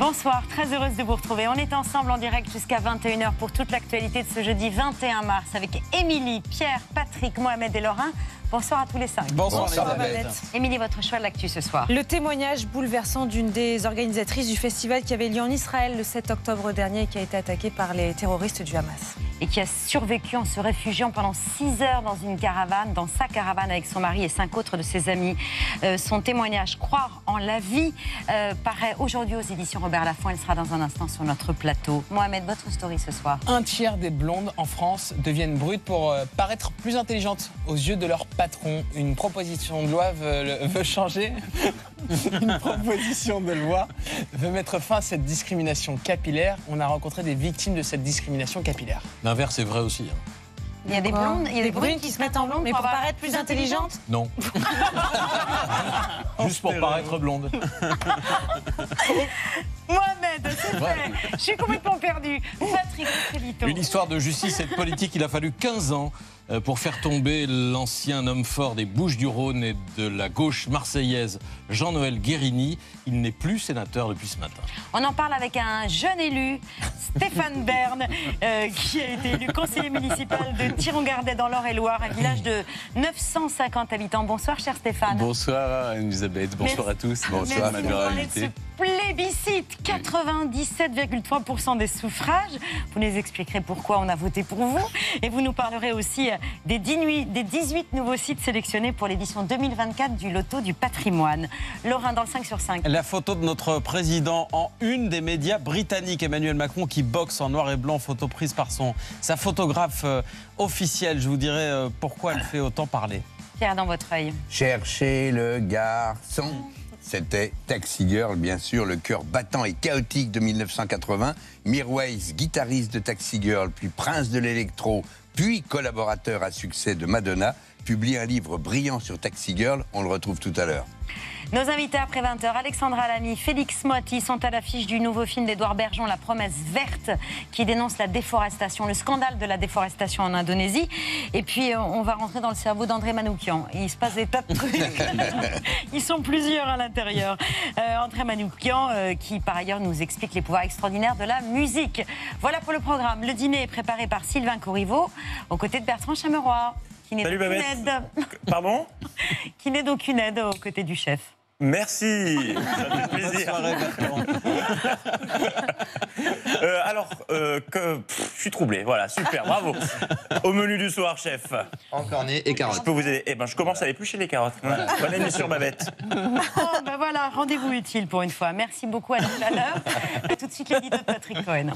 Bonsoir, très heureuse de vous retrouver. On est ensemble en direct jusqu'à 21h pour toute l'actualité de ce jeudi 21 mars avec Émilie, Pierre, Patrick, Mohamed et Laurent. Bonsoir à tous les cinq. Bonsoir, Bonsoir. Émilie, votre choix de l'actu ce soir. Le témoignage bouleversant d'une des organisatrices du festival qui avait lieu en Israël le 7 octobre dernier et qui a été attaquée par les terroristes du Hamas. Et qui a survécu en se réfugiant pendant 6 heures dans une caravane, dans sa caravane avec son mari et cinq autres de ses amis. Euh, son témoignage, Croire en la vie, euh, paraît aujourd'hui aux éditions Robert Laffont. Elle sera dans un instant sur notre plateau. Mohamed, votre story ce soir. Un tiers des blondes en France deviennent brutes pour euh, paraître plus intelligentes aux yeux de leur patron. Une proposition de loi veut, le- veut changer. Une proposition de loi veut mettre fin à cette discrimination capillaire. On a rencontré des victimes de cette discrimination capillaire. L'inverse est vrai aussi. hein. Il y a des blondes, il y a Des brunes qui se mettent en blonde, mais pour paraître plus intelligentes Non. Juste pour paraître blonde. Mohamed, c'est fait. Je suis complètement perdue. Patrick. Une histoire de justice et de politique. Il a fallu 15 ans pour faire tomber l'ancien homme fort des Bouches-du-Rhône et de la gauche marseillaise, Jean-Noël Guérini. Il n'est plus sénateur depuis ce matin. On en parle avec un jeune élu, Stéphane Bern, euh, qui a été élu conseiller municipal de Tirongardet dans l'Eure-et-Loire, un village de 950 habitants. Bonsoir, cher Stéphane. Bonsoir Elisabeth, bonsoir à tous, bonsoir Merci ma invitée. plébiscite, 97,3% des suffrages. Vous nous expliquerez pourquoi on a voté pour vous. Et vous nous parlerez aussi euh, des 18, des 18 nouveaux sites sélectionnés pour l'édition 2024 du Loto du patrimoine. Laurent, dans le 5 sur 5. La photo de notre président en une des médias britanniques, Emmanuel Macron, qui boxe en noir et blanc, photo prise par son, sa photographe euh, officielle. Je vous dirai euh, pourquoi elle fait autant parler. Pierre, dans votre œil. Cherchez le garçon. C'était Taxi Girl, bien sûr, le cœur battant et chaotique de 1980. Mirwais, guitariste de Taxi Girl, puis prince de l'électro, puis collaborateur à succès de Madonna, publie un livre brillant sur Taxi Girl. On le retrouve tout à l'heure. Nos invités après 20h, Alexandra Lamy, Félix Motti sont à l'affiche du nouveau film d'Edouard Bergeon, La promesse verte, qui dénonce la déforestation, le scandale de la déforestation en Indonésie. Et puis, euh, on va rentrer dans le cerveau d'André Manoukian. Il se passe des tas de trucs. Ils sont plusieurs à l'intérieur. Euh, André Manoukian, euh, qui par ailleurs nous explique les pouvoirs extraordinaires de la musique. Voilà pour le programme. Le dîner est préparé par Sylvain Corriveau, aux côtés de Bertrand Chameroy. Qui n'est d'aucune Babette. aide. Pardon? Qui n'est d'aucune aide aux côtés du chef. Merci, ça fait plaisir. Euh, alors, euh, que, pff, je suis troublé, voilà, super, bravo. Au menu du soir, chef. Encorné et Je carotte. peux vous aider Eh ben, je commence à éplucher les carottes. Voilà. Bonne émission, Babette. Oh, ben voilà, rendez-vous utile pour une fois. Merci beaucoup, à tout à l'heure. Tout de suite, l'édito de Patrick Cohen.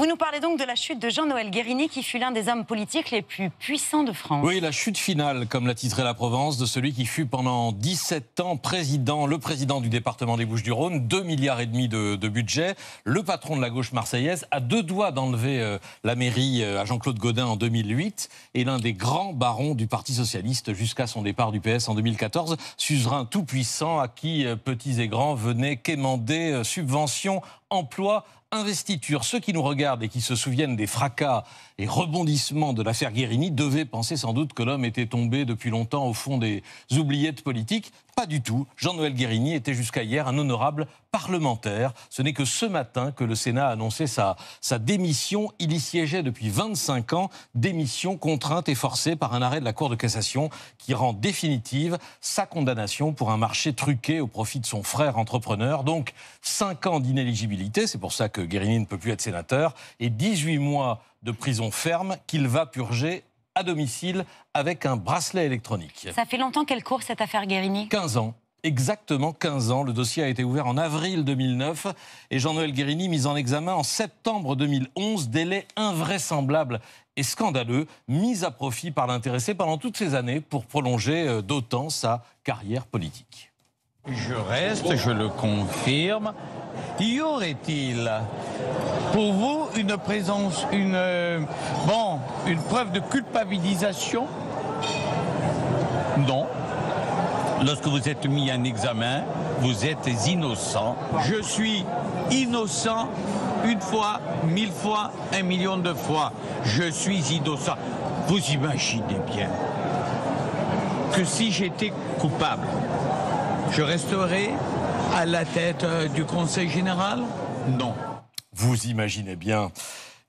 Vous nous parlez donc de la chute de Jean-Noël Guérini, qui fut l'un des hommes politiques les plus puissants de France. Oui, la chute finale, comme l'a titré la Provence, de celui qui fut pendant 17 ans président, le président du département des Bouches-du-Rhône, 2 milliards et demi de, budget, le patron de la gauche marseillaise, à deux doigts d'enlever euh, la mairie euh, à Jean-Claude Godin en 2008, et l'un des grands barons du Parti socialiste jusqu'à son départ du PS en 2014, suzerain tout puissant à qui euh, petits et grands venaient quémander subventions, emplois, investiture. Ceux qui nous regardent et qui se souviennent des fracas et rebondissements de l'affaire Guérini devaient penser sans doute que l'homme était tombé depuis longtemps au fond des oubliettes politiques. Pas du tout. Jean-Noël Guérini était jusqu'à hier un honorable parlementaire. Ce n'est que ce matin que le Sénat a annoncé sa, sa démission. Il y siégeait depuis 25 ans. Démission contrainte et forcée par un arrêt de la Cour de cassation qui rend définitive sa condamnation pour un marché truqué au profit de son frère entrepreneur. Donc 5 ans d'inéligibilité, c'est pour ça que Guérini ne peut plus être sénateur, et 18 mois de prison ferme qu'il va purger à domicile avec un bracelet électronique. Ça fait longtemps qu'elle court cette affaire Guérini? 15 ans. Exactement 15 ans. Le dossier a été ouvert en avril 2009 et Jean-Noël Guérini mis en examen en septembre 2011. Délai invraisemblable et scandaleux, mis à profit par l'intéressé pendant toutes ces années pour prolonger euh, d'autant sa carrière politique. Je reste, je le confirme. Y aurait-il pour vous une présence, une euh, une preuve de culpabilisation? Non. Lorsque vous êtes mis en examen, vous êtes innocent. Je suis innocent une fois, mille fois, un million de fois. Je suis innocent. Vous imaginez bien. que si j'étais coupable, je resterais à la tête euh, du Conseil général? Non. Vous imaginez bien.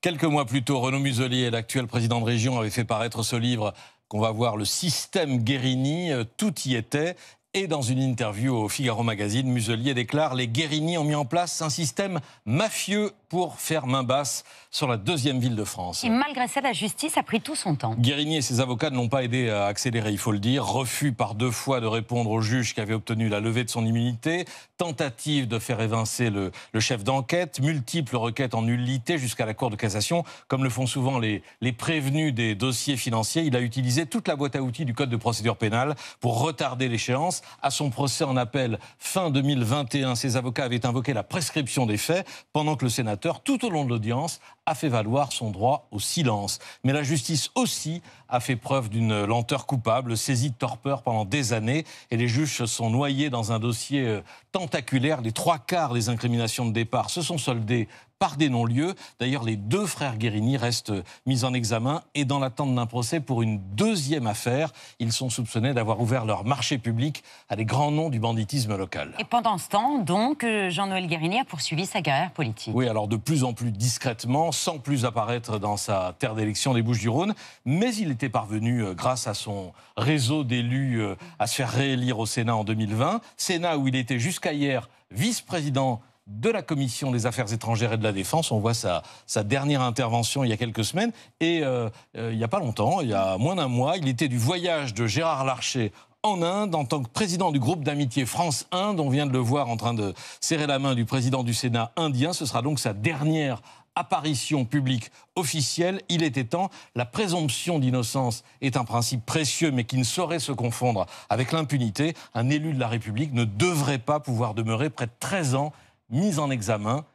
Quelques mois plus tôt, Renaud Muselier, l'actuel président de région, avait fait paraître ce livre qu'on va voir, le système Guérini. Euh, Tout y était. Et dans une interview au Figaro Magazine, Muselier déclare Les Guérini ont mis en place un système mafieux pour faire main basse sur la deuxième ville de France. Et malgré ça, la justice a pris tout son temps. Guérini et ses avocats ne l'ont pas aidé à accélérer, il faut le dire. Refus par deux fois de répondre au juge qui avait obtenu la levée de son immunité, tentative de faire évincer le, le chef d'enquête, multiples requêtes en nullité jusqu'à la Cour de cassation, comme le font souvent les, les prévenus des dossiers financiers. Il a utilisé toute la boîte à outils du Code de procédure pénale pour retarder l'échéance. À son procès en appel fin 2021, ses avocats avaient invoqué la prescription des faits, pendant que le sénateur, tout au long de l'audience, a fait valoir son droit au silence. Mais la justice aussi a fait preuve d'une lenteur coupable, saisie de torpeur pendant des années, et les juges se sont noyés dans un dossier euh, tentaculaire. Les trois quarts des incriminations de départ se sont soldées par des non-lieux. D'ailleurs, les deux frères Guérini restent mis en examen et dans l'attente d'un procès pour une deuxième affaire. Ils sont soupçonnés d'avoir ouvert leur marché public à des grands noms du banditisme local. Et pendant ce temps, donc, euh, Jean-Noël Guérini a poursuivi sa carrière politique. Oui, alors de plus en plus discrètement, sans plus apparaître dans sa terre d'élection des Bouches-du-Rhône, mais il parvenu, euh, grâce à son réseau d'élus, euh, à se faire réélire au Sénat en 2020. Sénat où il était jusqu'à hier vice-président de la Commission des Affaires étrangères et de la Défense. On voit sa, dernière intervention il y a quelques semaines. Et euh, il n'y a pas longtemps, il y a moins d'un mois, il était du voyage de Gérard Larcher en Inde en tant que président du groupe d'amitié France-Inde. On vient de le voir en train de serrer la main du président du Sénat indien. Ce sera donc sa dernière apparition publique officielle. Il était temps. La présomption d'innocence est un principe précieux, mais qui ne saurait se confondre avec l'impunité. Un élu de la République ne devrait pas pouvoir demeurer près de 13 ans mis en examen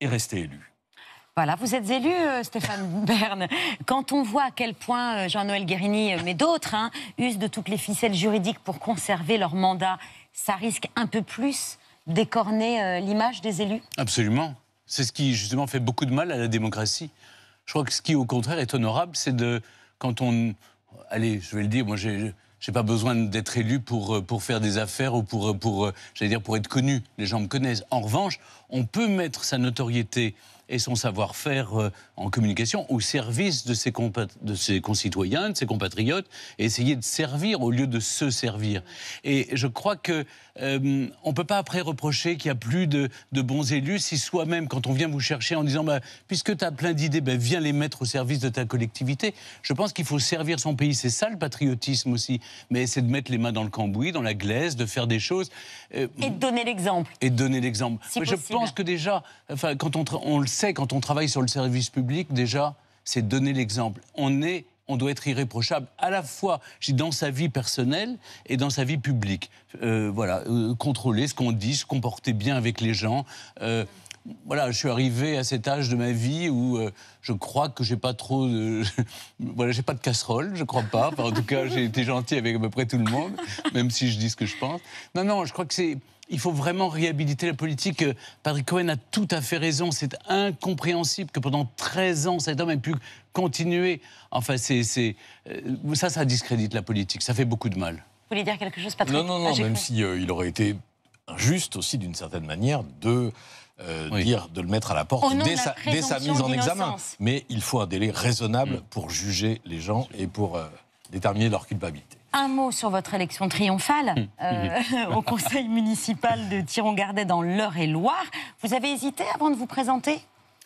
et rester élu. Voilà, vous êtes élu, euh, Stéphane Bern. Quand on voit à quel point euh, Jean-Noël Guérini, euh, mais d'autres, hein, usent de toutes les ficelles juridiques pour conserver leur mandat, ça risque un peu plus d'écorner l'image des élus? Absolument. C'est ce qui, justement, fait beaucoup de mal à la démocratie. Je crois que ce qui, au contraire, est honorable, c'est de. Quand on. Allez, je vais le dire, moi, j'ai. J'ai pas besoin d'être élu pour, euh, pour faire des affaires ou pour, euh, pour euh, dire, pour être connu. Les gens me connaissent. En revanche, on peut mettre sa notoriété et son savoir-faire en communication au service de ses, de ses concitoyens, de ses compatriotes, et essayer de servir au lieu de se servir. Et je crois que euh, on peut pas après reprocher qu'il y a plus de, de bons élus si soi-même, quand on vient vous chercher en disant, bah, puisque tu as plein d'idées, bah, viens les mettre au service de ta collectivité. Je pense qu'il faut servir son pays. C'est ça le patriotisme aussi. Mais c'est de mettre les mains dans le cambouis, dans la glaise, de faire des choses. euh, Et de donner l'exemple. et de donner l'exemple. Si je pense que déjà, enfin, quand on, on le sait, quand on travaille sur le service public, déjà, c'est donner l'exemple. On est, on doit être irréprochable à la fois dans sa vie personnelle et dans sa vie publique. Euh, voilà, euh, contrôler ce qu'on dit, se comporter bien avec les gens. Euh, voilà, je suis arrivé à cet âge de ma vie où je crois que j'ai pas trop de, voilà, j'ai pas de casserole, je crois pas. En tout cas, j'ai été gentil avec à peu près tout le monde, même si je dis ce que je pense. Non, non, je crois que c'est, il faut vraiment réhabiliter la politique. Euh, Patrick Cohen a tout à fait raison. C'est incompréhensible que pendant 13 ans, cet homme ait pu continuer. Enfin, c'est, euh, ça, ça discrédite la politique. Ça fait beaucoup de mal. Vous voulez dire quelque chose, Patrick Non, non, Ah, non, j'ai même cru. si euh, il aurait été injuste aussi d'une certaine manière de euh, Oui. dire de le mettre à la porte dès la sa, dès sa présomption mise en examen. Mais il faut un délai raisonnable Mm. pour juger les gens et pour euh, déterminer leur culpabilité. Un mot sur votre élection triomphale euh, au conseil municipal de Thiron-Gardet dans l'Eure-et-Loire. Vous avez hésité avant de vous présenter?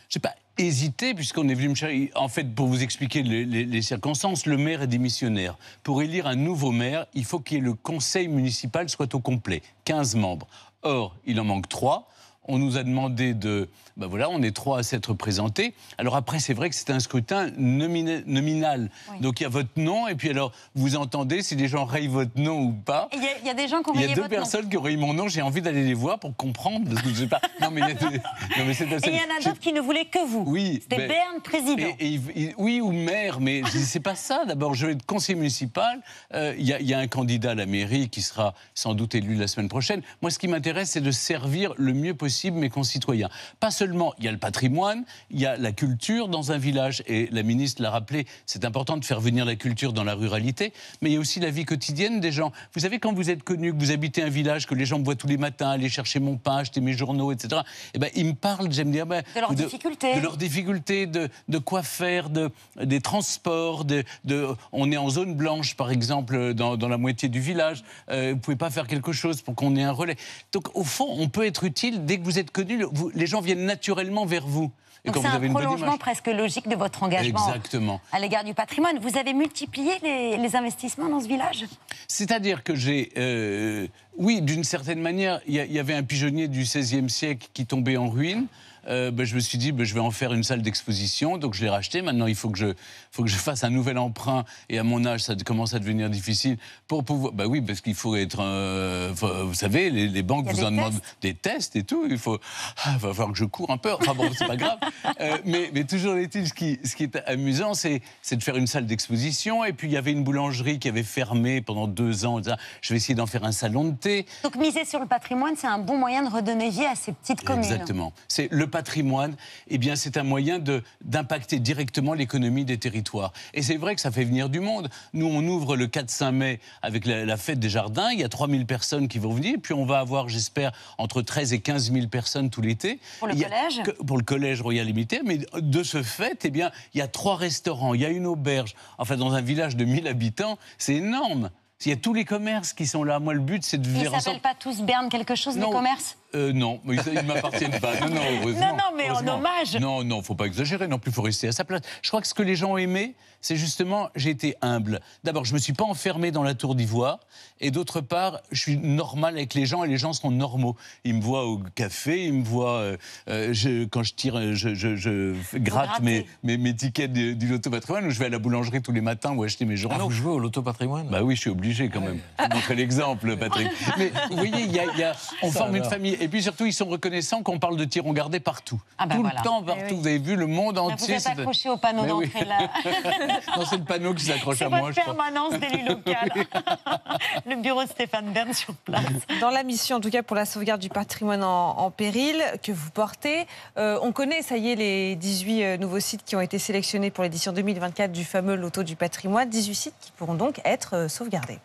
J'ai pas hésité, puisqu'on est venu me chercher. En fait, pour vous expliquer les, les- les circonstances, le maire est démissionnaire. Pour élire un nouveau maire, il faut ait le conseil municipal soit au complet, 15 membres. Or, il en manque 3. On nous a demandé de. Ben voilà, on est trois à s'être présentés. Alors après, c'est vrai que c'est un scrutin nomina- nominal. Oui. Donc il y a votre nom, et puis alors, vous entendez si les gens rayent votre nom ou pas. Il y, a- il y a des gens qui ont Il y rayé a deux votre nom. personnes qui ont rayé mon nom, j'ai envie d'aller les voir pour comprendre. Parce que je sais pas. Non, mais il y a des- non, mais c'est Et il y en a d'autres qui ne voulaient que vous. Oui, C'était ben- Berne président. et- et oui, ou maire, mais c'est pas ça. D'abord, je vais être conseiller municipal. Euh, y, il y a un candidat à la mairie qui sera sans doute élu la semaine prochaine. Moi, ce qui m'intéresse, c'est de servir le mieux possible possible mes concitoyens. Pas seulement, il y a le patrimoine, il y a la culture dans un village, et la ministre l'a rappelé, c'est important de faire venir la culture dans la ruralité, mais il y a aussi la vie quotidienne des gens. Vous savez, quand vous êtes connu, que vous habitez un village, que les gens me voient tous les matins aller chercher mon pain, acheter mes journaux, etc., eh ben, ils me parlent, j'aime dire, ben, De leurs difficultés. de leurs difficultés, de, de quoi faire, de, des transports, de, de- on est en zone blanche, par exemple, dans, dans la moitié du village, euh, vous pouvez pas faire quelque chose pour qu'on ait un relais. Donc, au fond, on peut être utile dès que vous êtes connu, vous- les gens viennent naturellement vers vous. Et Donc quand c'est un prolongement presque logique de votre engagement Exactement. à l'égard du patrimoine. Vous avez multiplié les, les investissements dans ce village? C'est-à-dire que j'ai. euh, oui, d'une certaine manière, il y, a- il y avait un pigeonnier du XVIe siècle qui tombait en ruine. Euh, ben, je me suis dit, ben, je vais en faire une salle d'exposition, donc je l'ai racheté. Maintenant, il faut que, je, faut que je fasse un nouvel emprunt, et à mon âge, ça commence à devenir difficile pour pouvoir. Ben oui, parce qu'il faut être. euh, faut- vous savez, les, les banques vous en demandent des tests et tout. Il faut. Ah, va falloir que je cours un peu. Enfin bon, c'est pas grave. Euh, mais, mais toujours est-il, ce qui, ce qui est amusant, c'est de faire une salle d'exposition. Et puis, il y avait une boulangerie qui avait fermé pendant deux ans. Je vais essayer d'en faire un salon de thé. Donc miser sur le patrimoine, c'est un bon moyen de redonner vie à ces petites communes. Exactement. C'est le patrimoine. Eh bien, c'est un moyen de d'impacter directement l'économie des territoires. Et c'est vrai que ça fait venir du monde. Nous, on ouvre le 4-5 mai avec la, la fête des jardins. Il y a 3000 personnes qui vont venir. Puis on va avoir, j'espère, entre 13 et 15 000 personnes tout l'été. Pour le Il collège? que- Pour le collège Royal Limité. Mais de ce fait, eh bien, il y a trois restaurants, il y a une auberge. Enfin, dans un village de 1000 habitants, c'est énorme. Il y a tous les commerces qui sont là. Moi, le but, c'est de Ils vivre ne ensemble. s'appellent pas tous Berne quelque chose, Non. les commerces? Euh, non, ils ne m'appartiennent pas. Non, non, heureusement. Non, non, mais en hommage. Non, non, faut pas exagérer non plus, faut rester à sa place. Je crois que ce que les gens ont aimé, c'est justement, j'ai été humble. D'abord, je me suis pas enfermé dans la tour d'ivoire, et d'autre part, je suis normal avec les gens, et les gens sont normaux. Ils me voient au café, ils me voient euh, euh, je- quand je tire, je, je- je gratte mes, mes, mes tickets du, du loto patrimoine, ou je vais à la boulangerie tous les matins ou acheter mes Ah, journaux. vous jouez au loto patrimoine Bah oui, je suis obligé quand même. Je vous montrer l'exemple, Patrick. Mais vous voyez, il y a, y a- on Ça forme une famille. Et puis surtout, ils sont reconnaissants qu'on parle de Tyron Gardé partout. Ah bah Tout voilà. le temps, partout. Eh oui. Vous avez vu le monde Là, Vous entier. êtes c'est- accroché au panneau oui. d'entrée de la... Non, c'est le panneau qui s'accroche C'est à moi, crois. permanence d'élu local. le bureau de Stéphane Bern sur place. Dans la mission, en tout cas pour la sauvegarde du patrimoine en, en péril que vous portez, euh, on connaît, ça y est, les 18 euh, nouveaux sites qui ont été sélectionnés pour l'édition 2024 du fameux loto du patrimoine. 18 sites qui pourront donc être euh, sauvegardés.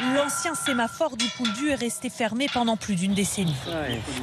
L'ancien sémaphore du Pouldu est resté fermé pendant plus d'une décennie.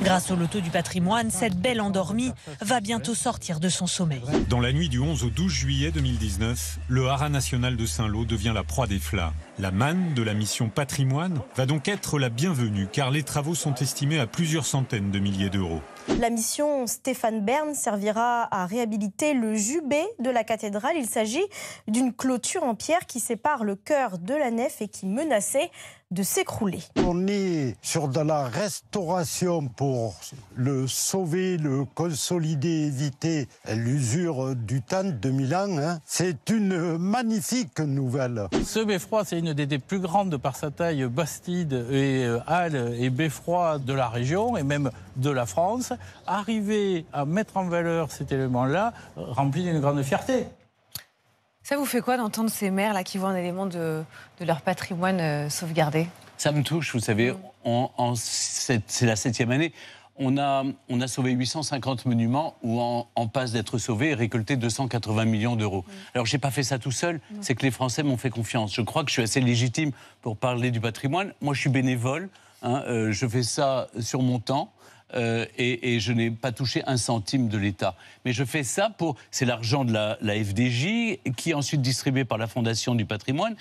Grâce au loto du patrimoine, cette belle endormie va bientôt sortir de son sommeil. Dans la nuit du 11 au 12 juillet 2019, le haras national de Saint-Lô devient la proie des flammes. La manne de la mission patrimoine va donc être la bienvenue car les travaux sont estimés à plusieurs centaines de milliers d'euros. La mission Stéphane Bern servira à réhabiliter le jubé de la cathédrale. Il s'agit d'une clôture en pierre qui sépare le chœur de la nef et qui menaçait de s'écrouler. On est sur de la restauration pour le sauver, le consolider, éviter l'usure du temps de 2000 ans. hein. C'est une magnifique nouvelle. Ce beffroi, c'est une des, des plus grandes par sa taille Bastide et euh, Halle et beffroi de la région et même de la France. Arriver à mettre en valeur cet élément-là remplit d'une grande fierté. Ça vous fait quoi d'entendre ces maires là qui voient un élément de, de leur patrimoine euh, sauvegardé? Ça me touche, vous savez, en, en sept- c'est la septième année. On a, on a sauvé 850 monuments ou en, en passe d'être sauvés et récolté 280 millions d'euros. Alors, je n'ai pas fait ça tout seul, c'est que les Français m'ont fait confiance. Je crois que je suis assez légitime pour parler du patrimoine. Moi, je suis bénévole, hein, euh, je fais ça sur mon temps. Euh, et, je n'ai pas touché un centime de l'État. Mais je fais ça pour. C'est l'argent de la, la FDJ, qui est ensuite distribué par la Fondation du patrimoine.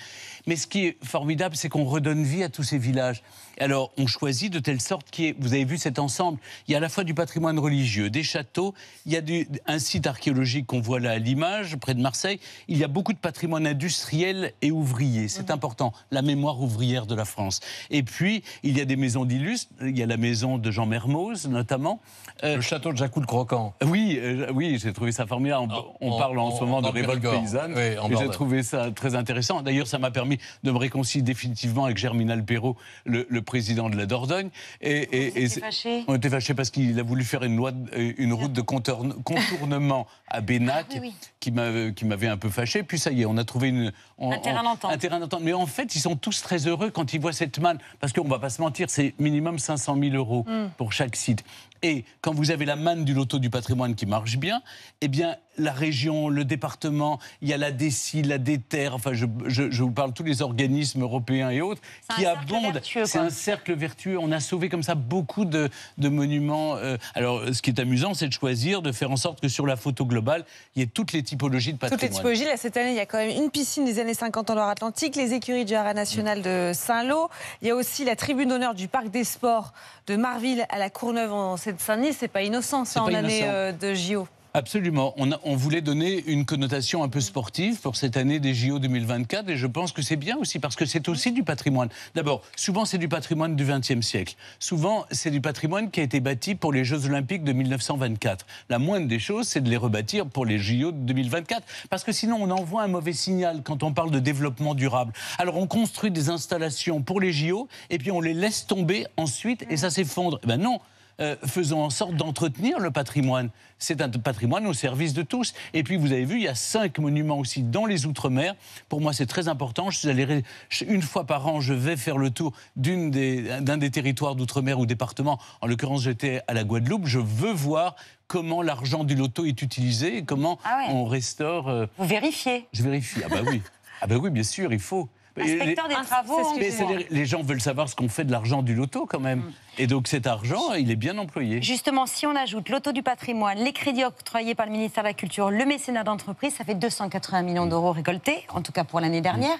Mais ce qui est formidable, c'est qu'on redonne vie à tous ces villages. Alors, on choisit de telle sorte qu'il y ait, vous avez vu cet ensemble, il y a à la fois du patrimoine religieux, des châteaux, il y a du- un site archéologique qu'on voit là à l'image, près de Marseille, il y a beaucoup de patrimoine industriel et ouvrier, c'est important, la mémoire ouvrière de la France. Et puis, il y a des maisons d'illustres, il y a la maison de Jean Mermoz, notamment. Euh, Le château de Jacou le Croquant. oui, euh, oui, j'ai trouvé ça formidable. On, on en- parle en, ce moment en de révolte Périgord. paysanne. Oui, et j'ai trouvé ça très intéressant. D'ailleurs, ça m'a permis de me réconcilier définitivement avec Germinal Perrault, le, le président de la Dordogne. Et, fâchés On était fâchés parce qu'il a voulu faire une, loi, euh, une route de contourne- contournement à Bénac, Ah, oui, oui. qui m'avait un peu fâché. Puis ça y est, on a trouvé une, on- Un terrain d'entente. un terrain d'entente. Mais en fait, ils sont tous très heureux quand ils voient cette manne. Parce qu'on ne va pas se mentir, c'est minimum 500 000 euros Mm. pour chaque site. Et quand vous avez la manne du loto du patrimoine qui marche bien, eh bien, la région, le département, il y a la DECI, la DETER, enfin, je, je- je vous parle tous les organismes européens et autres qui abondent. C'est un cercle vertueux. On a sauvé comme ça beaucoup de, de monuments. euh, alors, ce qui est amusant, c'est de choisir, de faire en sorte que sur la photo globale, il y ait toutes les typologies de Toutes patrimoine. les typologies, là, cette année, il y a quand même une piscine des années 50 en Loire-Atlantique, les écuries du Haras national de Saint-Lô. Il y a aussi la tribune d'honneur du Parc des Sports de Marville à la Courneuve en Seine-Saint-Denis. C'est pas innocent, ça, en pas année innocent. euh, de JO. Absolument. On, a- on voulait donner une connotation un peu sportive pour cette année des JO 2024 et je pense que c'est bien aussi parce que c'est aussi du patrimoine. D'abord, souvent c'est du patrimoine du XXe siècle. Souvent c'est du patrimoine qui a été bâti pour les Jeux Olympiques de 1924. La moindre des choses, c'est de les rebâtir pour les JO de 2024 parce que sinon on envoie un mauvais signal quand on parle de développement durable. Alors on construit des installations pour les JO et puis on les laisse tomber ensuite et ça s'effondre. Eh Ben non. Euh, faisons en sorte d'entretenir le patrimoine. C'est un patrimoine au service de tous. Et puis, vous avez vu, il y a cinq monuments aussi dans les Outre-mer. Pour moi, c'est très important. Je suis allé une fois par an, je vais faire le tour d'une des- d'un des, territoires d'Outre-mer ou département. En l'occurrence, j'étais à la Guadeloupe. Je veux voir comment l'argent du loto est utilisé et comment Ah ouais. on restaure. euh, Vous vérifiez. Je vérifie. Ah bah oui. Ah bah oui, bien sûr, il faut. Inspecteur des Ah, travaux. que mais les, gens veulent savoir ce qu'on fait de l'argent du loto quand même. Mm. Et donc cet argent, il est bien employé. Justement, si on ajoute l'auto du patrimoine, les crédits octroyés par le ministère de la Culture, le mécénat d'entreprise, ça fait 280 millions d'euros récoltés, en tout cas pour l'année dernière.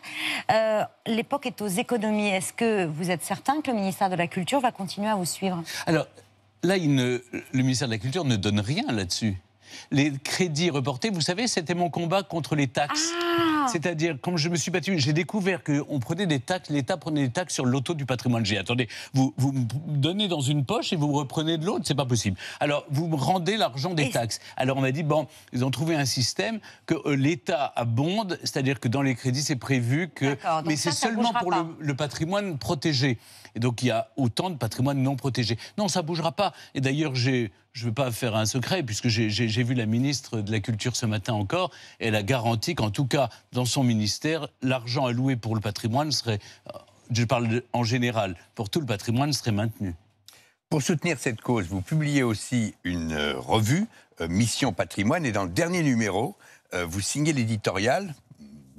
Euh, L'époque est aux économies. Est-ce que vous êtes certain que le ministère de la Culture va continuer à vous suivre? Alors là, il ne- le ministère de la Culture ne donne rien là-dessus. Les crédits reportés, vous savez, c'était mon combat contre les taxes. Ah C'est-à-dire, comme je me suis battu, j'ai découvert qu'on prenait des taxes, l'État prenait des taxes sur l'auto du patrimoine. J'ai dit, attendez, vous, vous me donnez dans une poche et vous me reprenez de l'autre, c'est pas possible. Alors, vous me rendez l'argent des taxes. Alors, on m'a dit, bon, ils ont trouvé un système que euh, l'État abonde, c'est-à-dire que dans les crédits, c'est prévu que. Mais c'est seulement pour le, le patrimoine protégé. Et donc, il y a autant de patrimoine non protégé. Non, ça bougera pas. Et d'ailleurs, j'ai. Je ne veux pas faire un secret, puisque j'ai vu la ministre de la Culture ce matin encore. Elle a garanti qu'en tout cas, dans son ministère, l'argent alloué pour le patrimoine serait, euh, je parle en général, pour tout le patrimoine, serait maintenu. Pour soutenir cette cause, vous publiez aussi une euh, revue, euh, Mission Patrimoine, et dans le dernier numéro, vous signez l'éditorial,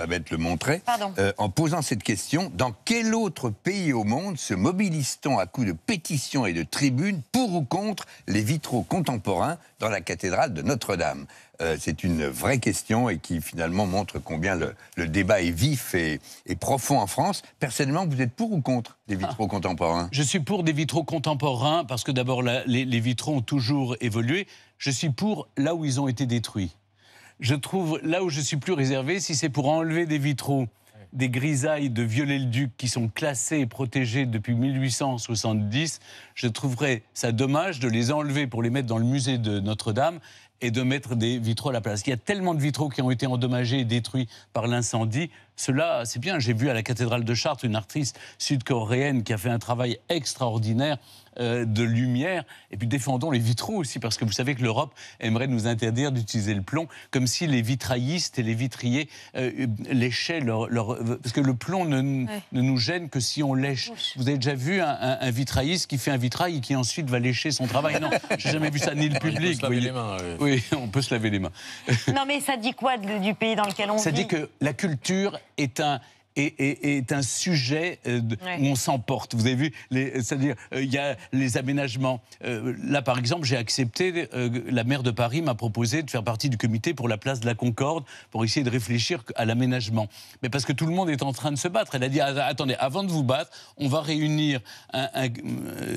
Babette le montrait, Pardon. euh, en posant cette question dans quel autre pays au monde se mobilise-t-on à coups de pétitions et de tribunes pour ou contre les vitraux contemporains dans la cathédrale de Notre-Dame? Euh, C'est une vraie question et qui finalement montre combien le, le débat est vif et, et profond en France. Personnellement, vous êtes pour ou contre les vitraux contemporains? Je suis pour des vitraux contemporains, parce que d'abord, les vitraux ont toujours évolué. Je suis pour là où ils ont été détruits. Je trouve là où je suis plus réservé, si c'est pour enlever des vitraux, des grisailles de Viollet-le-Duc qui sont classés et protégés depuis 1870, je trouverais ça dommage de les enlever pour les mettre dans le musée de Notre-Dame et de mettre des vitraux à la place. Il y a tellement de vitraux qui ont été endommagés et détruits par l'incendie. Cela, c'est bien. J'ai vu à la cathédrale de Chartres une artiste sud-coréenne qui a fait un travail extraordinaire euh, de lumière. Et puis défendons les vitraux aussi, parce que vous savez que l'Europe aimerait nous interdire d'utiliser le plomb, comme si les vitraillistes et les vitriers euh, léchaient leur, leur- Parce que le plomb ne, ne nous gêne que si on lèche. Vous avez déjà vu un, un- un vitrailliste qui fait un vitrail et qui ensuite va lécher son travail? Non, j'ai jamais vu ça, ni le peut public. se laver les mains, Oui, on peut se laver les mains. Non, mais ça dit quoi du pays dans lequel on Ça vit? dit que la culture est un. Est, est- un sujet euh, Ouais. où on s'emporte. Vous avez vu, c'est-à-dire, euh, il y a les aménagements. Euh, là, par exemple, j'ai accepté, la maire de Paris m'a proposé de faire partie du comité pour la place de la Concorde pour essayer de réfléchir à l'aménagement. Mais parce que tout le monde est en train de se battre. Elle a dit Ah, attendez, avant de vous battre, on va réunir un- un-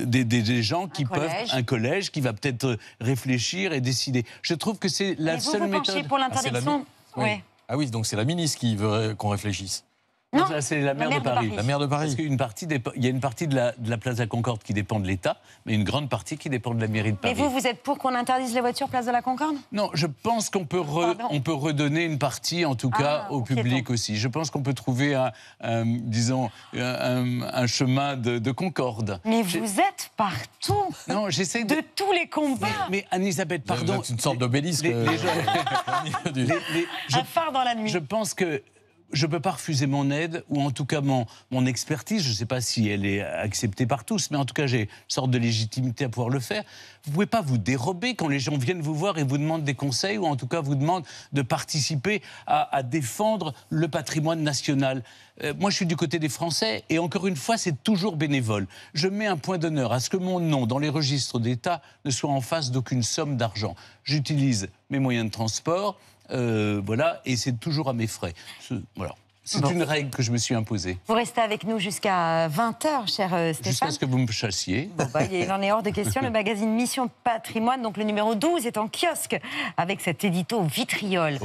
des, des- des gens qui peuvent. collège. Un collège qui va peut-être réfléchir et décider. Je trouve que c'est la Mais vous, seule vous méthode. pour Ah, l'interdiction Oui. Ah oui, donc c'est la ministre qui veut qu'on réfléchisse. Non, c'est la maire, maire de, de Paris. Paris. La maire de Parce Paris. qu'une partie, il y a une partie de la, de la place de la Concorde qui dépend de l'État, mais une grande partie qui dépend de la mairie de Mais Paris. vous, vous êtes pour qu'on interdise les voitures place de la Concorde? Non, je pense qu'on peut, re- on peut redonner une partie, en tout cas, Ah, au public aussi. Je pense qu'on peut trouver, un, un, disons, un, chemin de, de concorde. Mais vous êtes partout Non, j'essaie de... de tous les combats Mais Anne-Elisabeth, Vous pardon... êtes une sorte d'obélisque. les- les euh, les- Un phare dans la nuit. Je pense que je ne peux pas refuser mon aide, ou en tout cas mon, expertise. Je ne sais pas si elle est acceptée par tous, mais en tout cas, j'ai une sorte de légitimité à pouvoir le faire. Vous ne pouvez pas vous dérober quand les gens viennent vous voir et vous demandent des conseils, ou en tout cas vous demandent de participer à, à défendre le patrimoine national. Euh, moi, je suis du côté des Français, et encore une fois, c'est toujours bénévole. Je mets un point d'honneur à ce que mon nom dans les registres d'État ne soit en face d'aucune somme d'argent. J'utilise mes moyens de transport. Euh, voilà, et c'est toujours à mes frais. Voilà. C'est Bon. une règle que je me suis imposée. Vous restez avec nous jusqu'à 20h, cher euh, Jusqu'à Stéphane. ce que vous me chassiez. Bon, bah, il en est hors de question. Le magazine Mission Patrimoine, donc le numéro 12, est en kiosque avec cet édito vitriol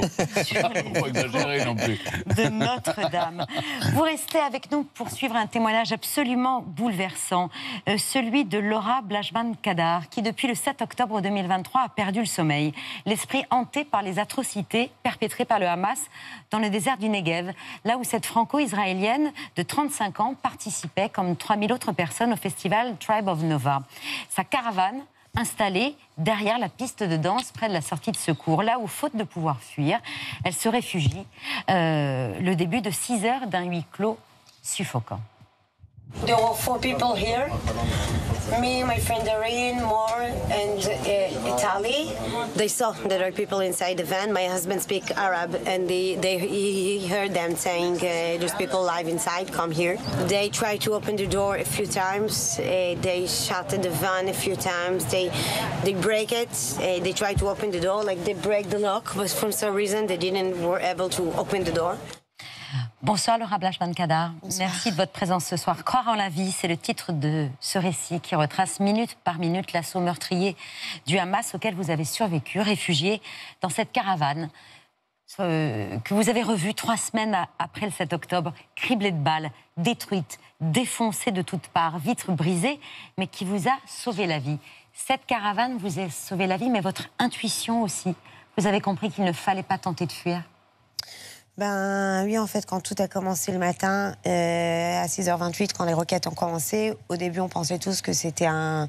sur Faut pas exagérer non plus. de Notre-Dame. Vous restez avec nous pour suivre un témoignage absolument bouleversant, euh, celui de Laura Blachman-Kadar, qui depuis le 7 octobre 2023 a perdu le sommeil, l'esprit hanté par les atrocités perpétrées par le Hamas dans le désert du Negev, là où cette franco-israélienne de 35 ans participait, comme 3000 autres personnes, au festival Tribe of Nova. Sa caravane installée derrière la piste de danse près de la sortie de secours, là où, faute de pouvoir fuir, elle se réfugie. Euh, le début de 6 heures d'un huis clos suffocant. There were four people here. Me, my friend Doreen, Moore, and uh, Italy. They saw there are people inside the van. My husband speak Arab, and they, they he heard them saying, uh, "There's people live inside. Come here." They tried to open the door a few times. Uh, they shut the van a few times. They they break it. Uh, they tried to open the door, like they break the lock, but for some reason they didn't were able to open the door. Bonsoir Laura Blachman-Kadar. Merci de votre présence ce soir. Croire en la vie, c'est le titre de ce récit qui retrace minute par minute l'assaut meurtrier du Hamas auquel vous avez survécu, réfugié dans cette caravane euh, que vous avez revue trois semaines après le 7 octobre, criblée de balles, détruite, défoncée de toutes parts, vitres brisées, mais qui vous a sauvé la vie. Cette caravane vous a sauvé la vie, mais votre intuition aussi. Vous avez compris qu'il ne fallait pas tenter de fuir. Ben oui, en fait, quand tout a commencé le matin, euh, à 6h28, quand les roquettes ont commencé, au début, on pensait tous que c'était un-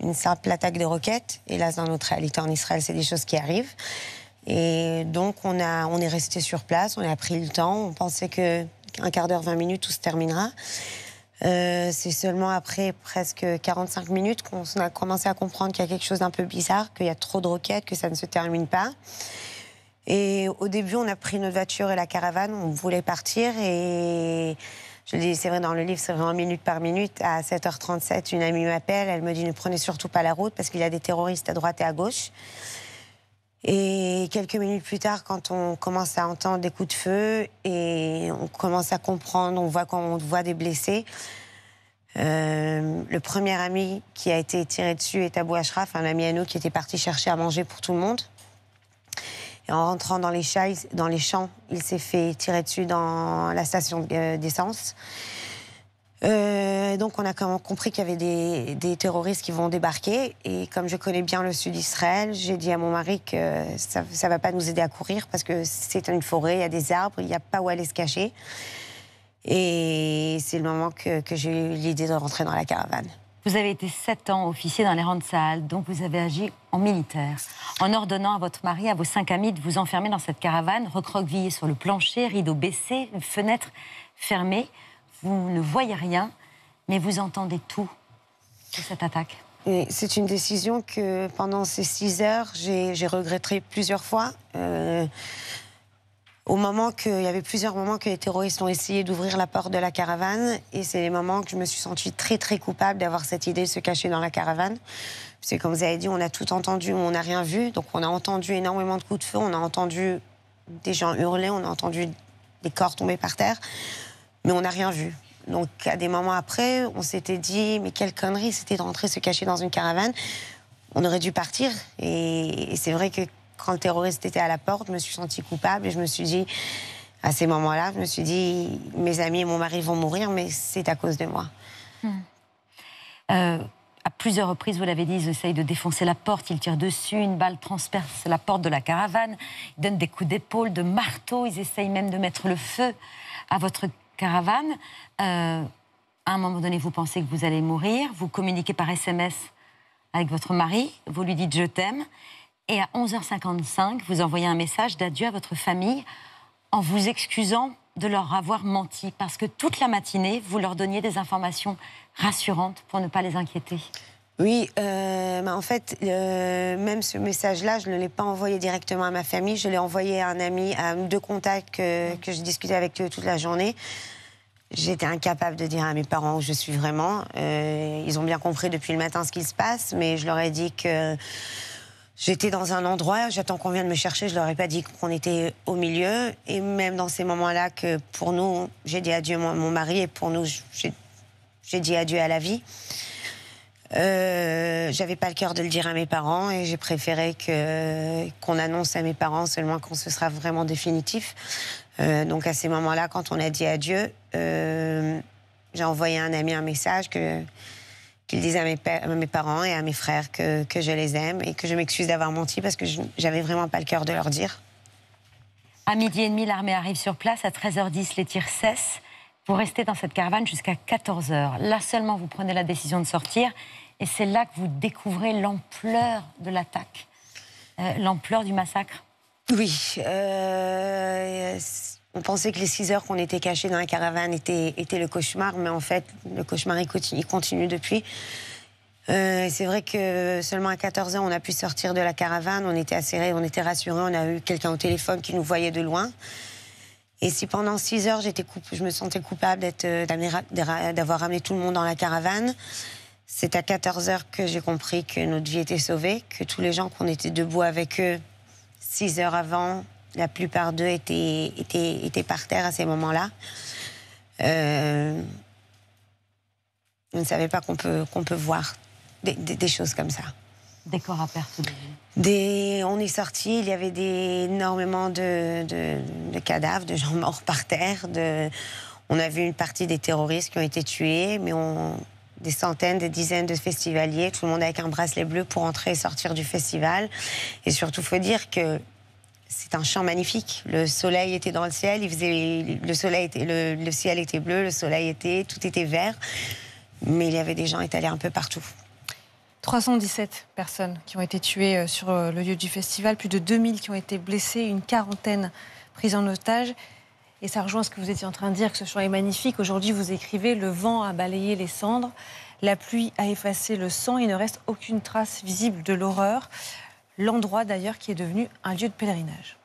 une simple attaque de roquettes. Et là, dans notre réalité en Israël, c'est des choses qui arrivent. Et donc, on, a, on est resté sur place, on a pris le temps. On pensait que un quart d'heure, 20 minutes, tout se terminera. Euh, c'est seulement après presque 45 minutes qu'on a commencé à comprendre qu'il y a quelque chose d'un peu bizarre, qu'il y a trop de roquettes, que ça ne se termine pas. Et au début, on a pris notre voiture et la caravane, on voulait partir et je dis, c'est vrai dans le livre, c'est vraiment minute par minute. À 7h37, une amie m'appelle, elle me dit ne prenez surtout pas la route parce qu'il y a des terroristes à droite et à gauche. Et quelques minutes plus tard, quand on commence à entendre des coups de feu et on commence à comprendre, on voit des blessés. euh, le premier ami qui a été tiré dessus est Abou Ashraf, un ami à nous qui était parti chercher à manger pour tout le monde. Et en rentrant dans les, champs, il- s'est fait tirer dessus dans la station euh, d'essence. Euh, donc on a compris qu'il y avait des, terroristes qui vont débarquer. Et comme je connais bien le sud d'Israël, j'ai dit à mon mari que ça ne va pas nous aider à courir parce que c'est une forêt, il y a des arbres, il n'y a pas où aller se cacher. Et c'est le moment que j'ai eu l'idée de rentrer dans la caravane. Vous avez été sept ans officier dans les rangs de Sahel, donc vous avez agi en militaire, en ordonnant à votre mari, à vos cinq amis, de vous enfermer dans cette caravane, recroquevillé sur le plancher, rideau baissé, fenêtre fermée. Vous ne voyez rien, mais vous entendez tout de cette attaque. C'est une décision que pendant ces six heures, j'ai regretté plusieurs fois. Euh, au moment que, il y avait plusieurs moments que les terroristes ont essayé d'ouvrir la porte de la caravane, et c'est les moments que je me suis sentie très très coupable d'avoir cette idée de se cacher dans la caravane. Parce que comme vous avez dit, on a tout entendu, on n'a rien vu, donc on a entendu énormément de coups de feu, on a entendu des gens hurler, on a entendu des corps tomber par terre, mais on n'a rien vu. Donc à des moments après, on s'était dit, mais quelle connerie, c'était de rentrer se cacher dans une caravane. On aurait dû partir. Et c'est vrai que quand le terroriste était à la porte, je me suis sentie coupable et je me suis dit, à ces moments-là, je me suis dit, mes amis et mon mari vont mourir, mais c'est à cause de moi. Euh, à plusieurs reprises, vous l'avez dit, ils essayent de défoncer la porte, ils tirent dessus, une balle transperce la porte de la caravane, ils donnent des coups d'épaule, de marteau, ils essayent même de mettre le feu à votre caravane. Euh, à un moment donné, vous pensez que vous allez mourir, vous communiquez par SMS avec votre mari, vous lui dites je t'aime, et à 11h55, vous envoyez un message d'adieu à votre famille en vous excusant de leur avoir menti Parce que toute la matinée, vous leur donniez des informations rassurantes pour ne pas les inquiéter. Oui, euh, bah, en fait, euh, même ce message-là, je ne l'ai pas envoyé directement à ma famille, je l'ai envoyé à un ami, à deux contacts que, que je discutais avec eux toute la journée. J'étais incapable de dire à mes parents où je suis vraiment. Euh, ils ont bien compris depuis le matin ce qui se passe, mais je leur ai dit que j'étais dans un endroit, j'attends qu'on vienne me chercher, je leur ai pas dit qu'on était au milieu. Et même dans ces moments-là, que pour nous, j'ai dit adieu à mon mari, et pour nous, j'ai dit adieu à la vie. Euh, J'avais pas le cœur de le dire à mes parents et j'ai préféré que qu'on annonce à mes parents seulement quand ce sera vraiment définitif. Euh, donc à ces moments-là, quand on a dit adieu, euh, j'ai envoyé à un ami un message que qu'il disait à mes, pa- à mes parents et à mes frères que, que je les aime et que je m'excuse d'avoir menti parce que je- j'avais vraiment pas le cœur de leur dire. À midi et demi, l'armée arrive sur place. À 13h10, les tirs cessent. Vous restez dans cette caravane jusqu'à 14h. Là seulement, vous prenez la décision de sortir. Et c'est là que vous découvrez l'ampleur de l'attaque, euh, l'ampleur du massacre. Oui. euh, on pensait que les 6 heures qu'on était cachés dans la caravane étaient, le cauchemar, mais en fait, le cauchemar, il continue, depuis. Euh, c'est vrai que seulement à 14 heures, on a pu sortir de la caravane. On était assurés, on était rassurés. On a eu quelqu'un au téléphone qui nous voyait de loin. Et si pendant 6 heures, j'étais je me sentais coupable euh, d'avoir ramené tout le monde dans la caravane, c'est à 14 heures que j'ai compris que notre vie était sauvée, que tous les gens qu'on était debout avec eux six heures avant, la plupart d'eux étaient, étaient, étaient par terre à ces moments-là. Euh, je ne savais pas qu'on peut, qu'on peut voir des, des- des choses comme ça. Des corps vue. Des, on est sorti, il y avait des, énormément de, de- de cadavres, de gens morts par terre. De, on a vu une partie des terroristes qui ont été tués, mais on, des centaines, des dizaines de festivaliers, tout le monde avec un bracelet bleu pour entrer et sortir du festival. Et surtout, faut dire que c'est un champ magnifique. Le soleil était dans le ciel, il faisait, le, soleil était, le, le ciel était bleu, le soleil était, tout était vert. Mais il y avait des gens étalés un peu partout. 317 personnes qui ont été tuées euh, sur euh, le lieu du festival, plus de 2000 qui ont été blessées, une quarantaine prises en otage. Et ça rejoint ce que vous étiez en train de dire, que ce champ est magnifique. Aujourd'hui, vous écrivez Le vent a balayé les cendres, la pluie a effacé le sang, il ne reste aucune trace visible de l'horreur. L'endroit d'ailleurs qui est devenu un lieu de pèlerinage.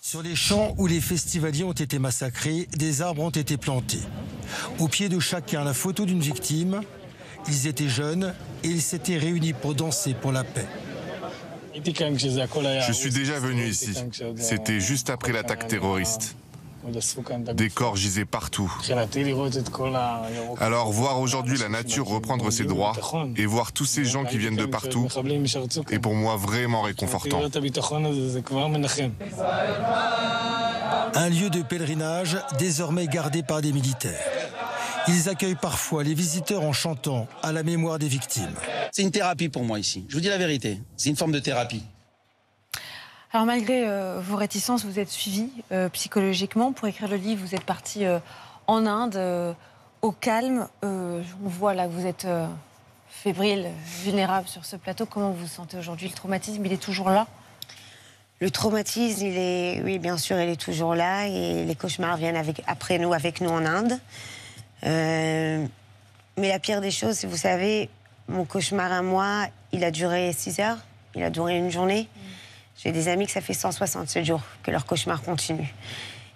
Sur les champs où les festivaliers ont été massacrés, des arbres ont été plantés. Au pied de chacun, la photo d'une victime. Ils étaient jeunes et ils s'étaient réunis pour danser pour la paix. Je suis déjà venu ici. C'était juste après l'attaque terroriste. Des corps gisaient partout. Alors voir aujourd'hui la nature reprendre ses droits et voir tous ces gens qui viennent de partout est pour moi vraiment réconfortant. Un lieu de pèlerinage désormais gardé par des militaires. Ils accueillent parfois les visiteurs en chantant à la mémoire des victimes. C'est une thérapie pour moi ici. Je vous dis la vérité. C'est une forme de thérapie. Alors malgré euh, vos réticences, vous êtes suivi euh, psychologiquement. Pour écrire le livre, vous êtes parti euh, en Inde, au calme. On voit là que vous êtes fébrile, vulnérable sur ce plateau. Comment vous vous sentez aujourd'hui Le traumatisme, il est toujours là? Le traumatisme, il est, oui, bien sûr, il est toujours là et les cauchemars viennent avec, après nous, avec nous en Inde. Mais la pire des choses, vous savez, mon cauchemar à moi, il a duré 6 heures, il a duré une journée. J'ai des amis que ça fait 167 jours que leur cauchemar continue.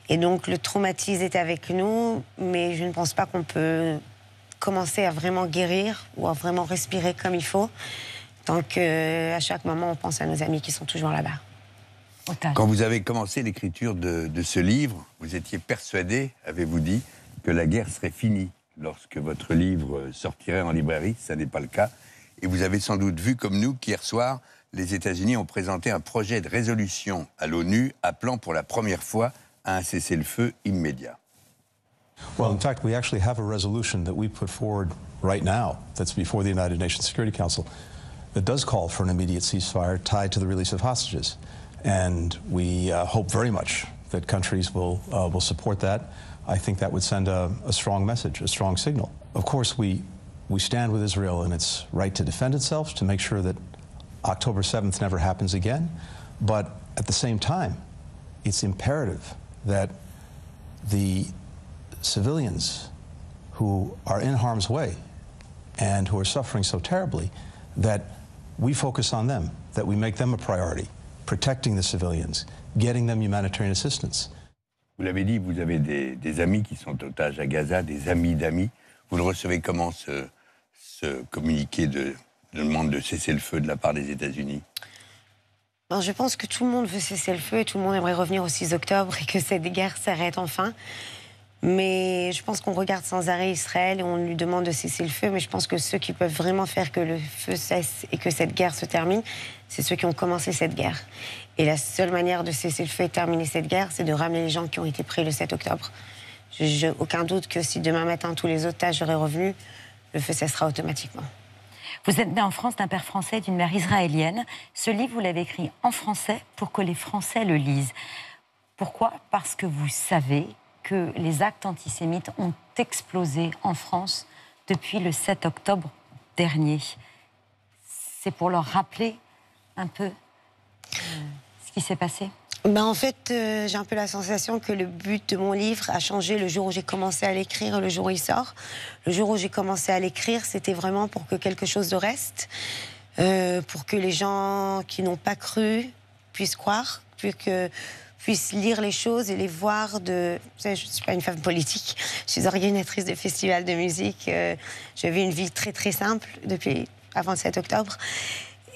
Et donc le traumatisme est avec nous, mais je ne pense pas qu'on peut commencer à vraiment guérir ou à vraiment respirer comme il faut, tant qu'à chaque moment on pense à nos amis qui sont toujours là-bas. Quand vous avez commencé l'écriture de, de ce livre, vous étiez persuadé, avez-vous dit, que la guerre serait finie lorsque votre livre sortirait en librairie. Ça n'est pas le cas. Et vous avez sans doute vu, comme nous, qu'hier soir, les États-Unis ont présenté un projet de résolution à l'ONU appelant pour la première fois à un cessez-le-feu immédiat. Well, in fact, we actually have a resolution that we put forward right now that's before the United Nations Security Council that does call for an immediate ceasefire tied to the release of hostages. And we uh, hope very much that countries will, uh, will support that. I think that would send a, a strong message, a strong signal. Of course, we, we stand with Israel in its right to defend itself, to make sure that October 7th never happens again. But at the same time, it's imperative that the civilians who are in harm's way and who are suffering so terribly that we focus on them, that we make them a priority, protecting the civilians, getting them humanitarian assistance. Vous l'avez dit, vous avez des, des amis qui sont otages à Gaza, des amis d'amis. Vous le recevez comment ce, ce communiqué de, de demande de cesser le feu de la part des États-Unis je pense que tout le monde veut cesser le feu et tout le monde aimerait revenir au 6 octobre et que cette guerre s'arrête enfin. Mais je pense qu'on regarde sans arrêt Israël et on lui demande de cesser le feu. Mais je pense que ceux qui peuvent vraiment faire que le feu cesse et que cette guerre se termine, c'est ceux qui ont commencé cette guerre. Et la seule manière de cesser le feu et terminer cette guerre, c'est de ramener les gens qui ont été pris le 7 octobre. Je n'ai aucun doute que si demain matin tous les otages seraient revenus, le feu cessera automatiquement. Vous êtes né en France d'un père français et d'une mère israélienne. Ce livre, vous l'avez écrit en français pour que les Français le lisent. Pourquoi? Parce que vous savez que les actes antisémites ont explosé en France depuis le 7 octobre dernier. C'est pour leur rappeler un peu euh, ce qui s'est passé? Ben, en fait, euh, j'ai un peu la sensation que le but de mon livre a changé le jour où j'ai commencé à l'écrire, le jour où il sort. Le jour où j'ai commencé à l'écrire, c'était vraiment pour que quelque chose de reste, euh, pour que les gens qui n'ont pas cru puissent croire, puissent lire les choses et les voir de... Je ne suis pas une femme politique, je suis organisatrice de festivals de musique. Euh, je vis une vie très très simple depuis avant le 7 octobre.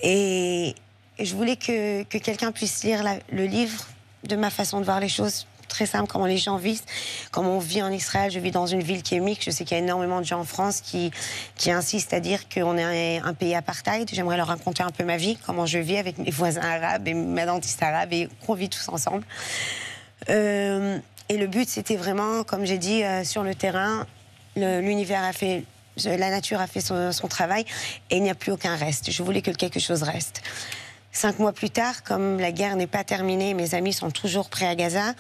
Et, je voulais que, que quelqu'un puisse lire le livre de ma façon de voir les choses, très simple, comment les gens vivent, comment on vit en Israël. Je vis dans une ville qui est mixte. Je sais qu'il y a énormément de gens en France qui, insistent à dire qu'on est un, pays apartheid. J'aimerais leur raconter un peu ma vie, comment je vis avec mes voisins arabes et ma dentiste arabe et qu'on vit tous ensemble. Euh, et le but, c'était vraiment, comme j'ai dit, euh, sur le terrain, l'univers a fait, la nature a fait son travail et il n'y a plus aucun reste. Je voulais que quelque chose reste. Cinq mois plus tard, comme la guerre n'est pas terminée, mes amis sont toujours prêts à Gaza,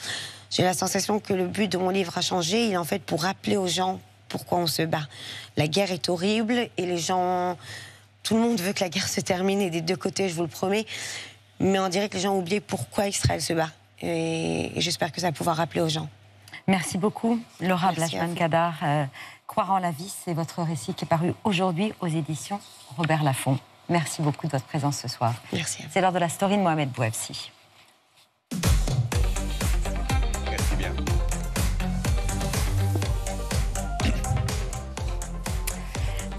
j'ai la sensation que le but de mon livre a changé. Il est en fait pour rappeler aux gens pourquoi on se bat. La guerre est horrible et les gens. Tout le monde veut que la guerre se termine et des deux côtés, je vous le promets. Mais on dirait que les gens ont oublié pourquoi Israël se bat. Et, j'espère que ça va pouvoir rappeler aux gens. Merci beaucoup, Laura Merci à Blachman Kadar. Euh, Croire en la vie, c'est votre récit qui est paru aujourd'hui aux éditions Robert Laffont. Merci beaucoup de votre présence ce soir. Merci. C'est l'heure de la story de Mohamed Bouefsi.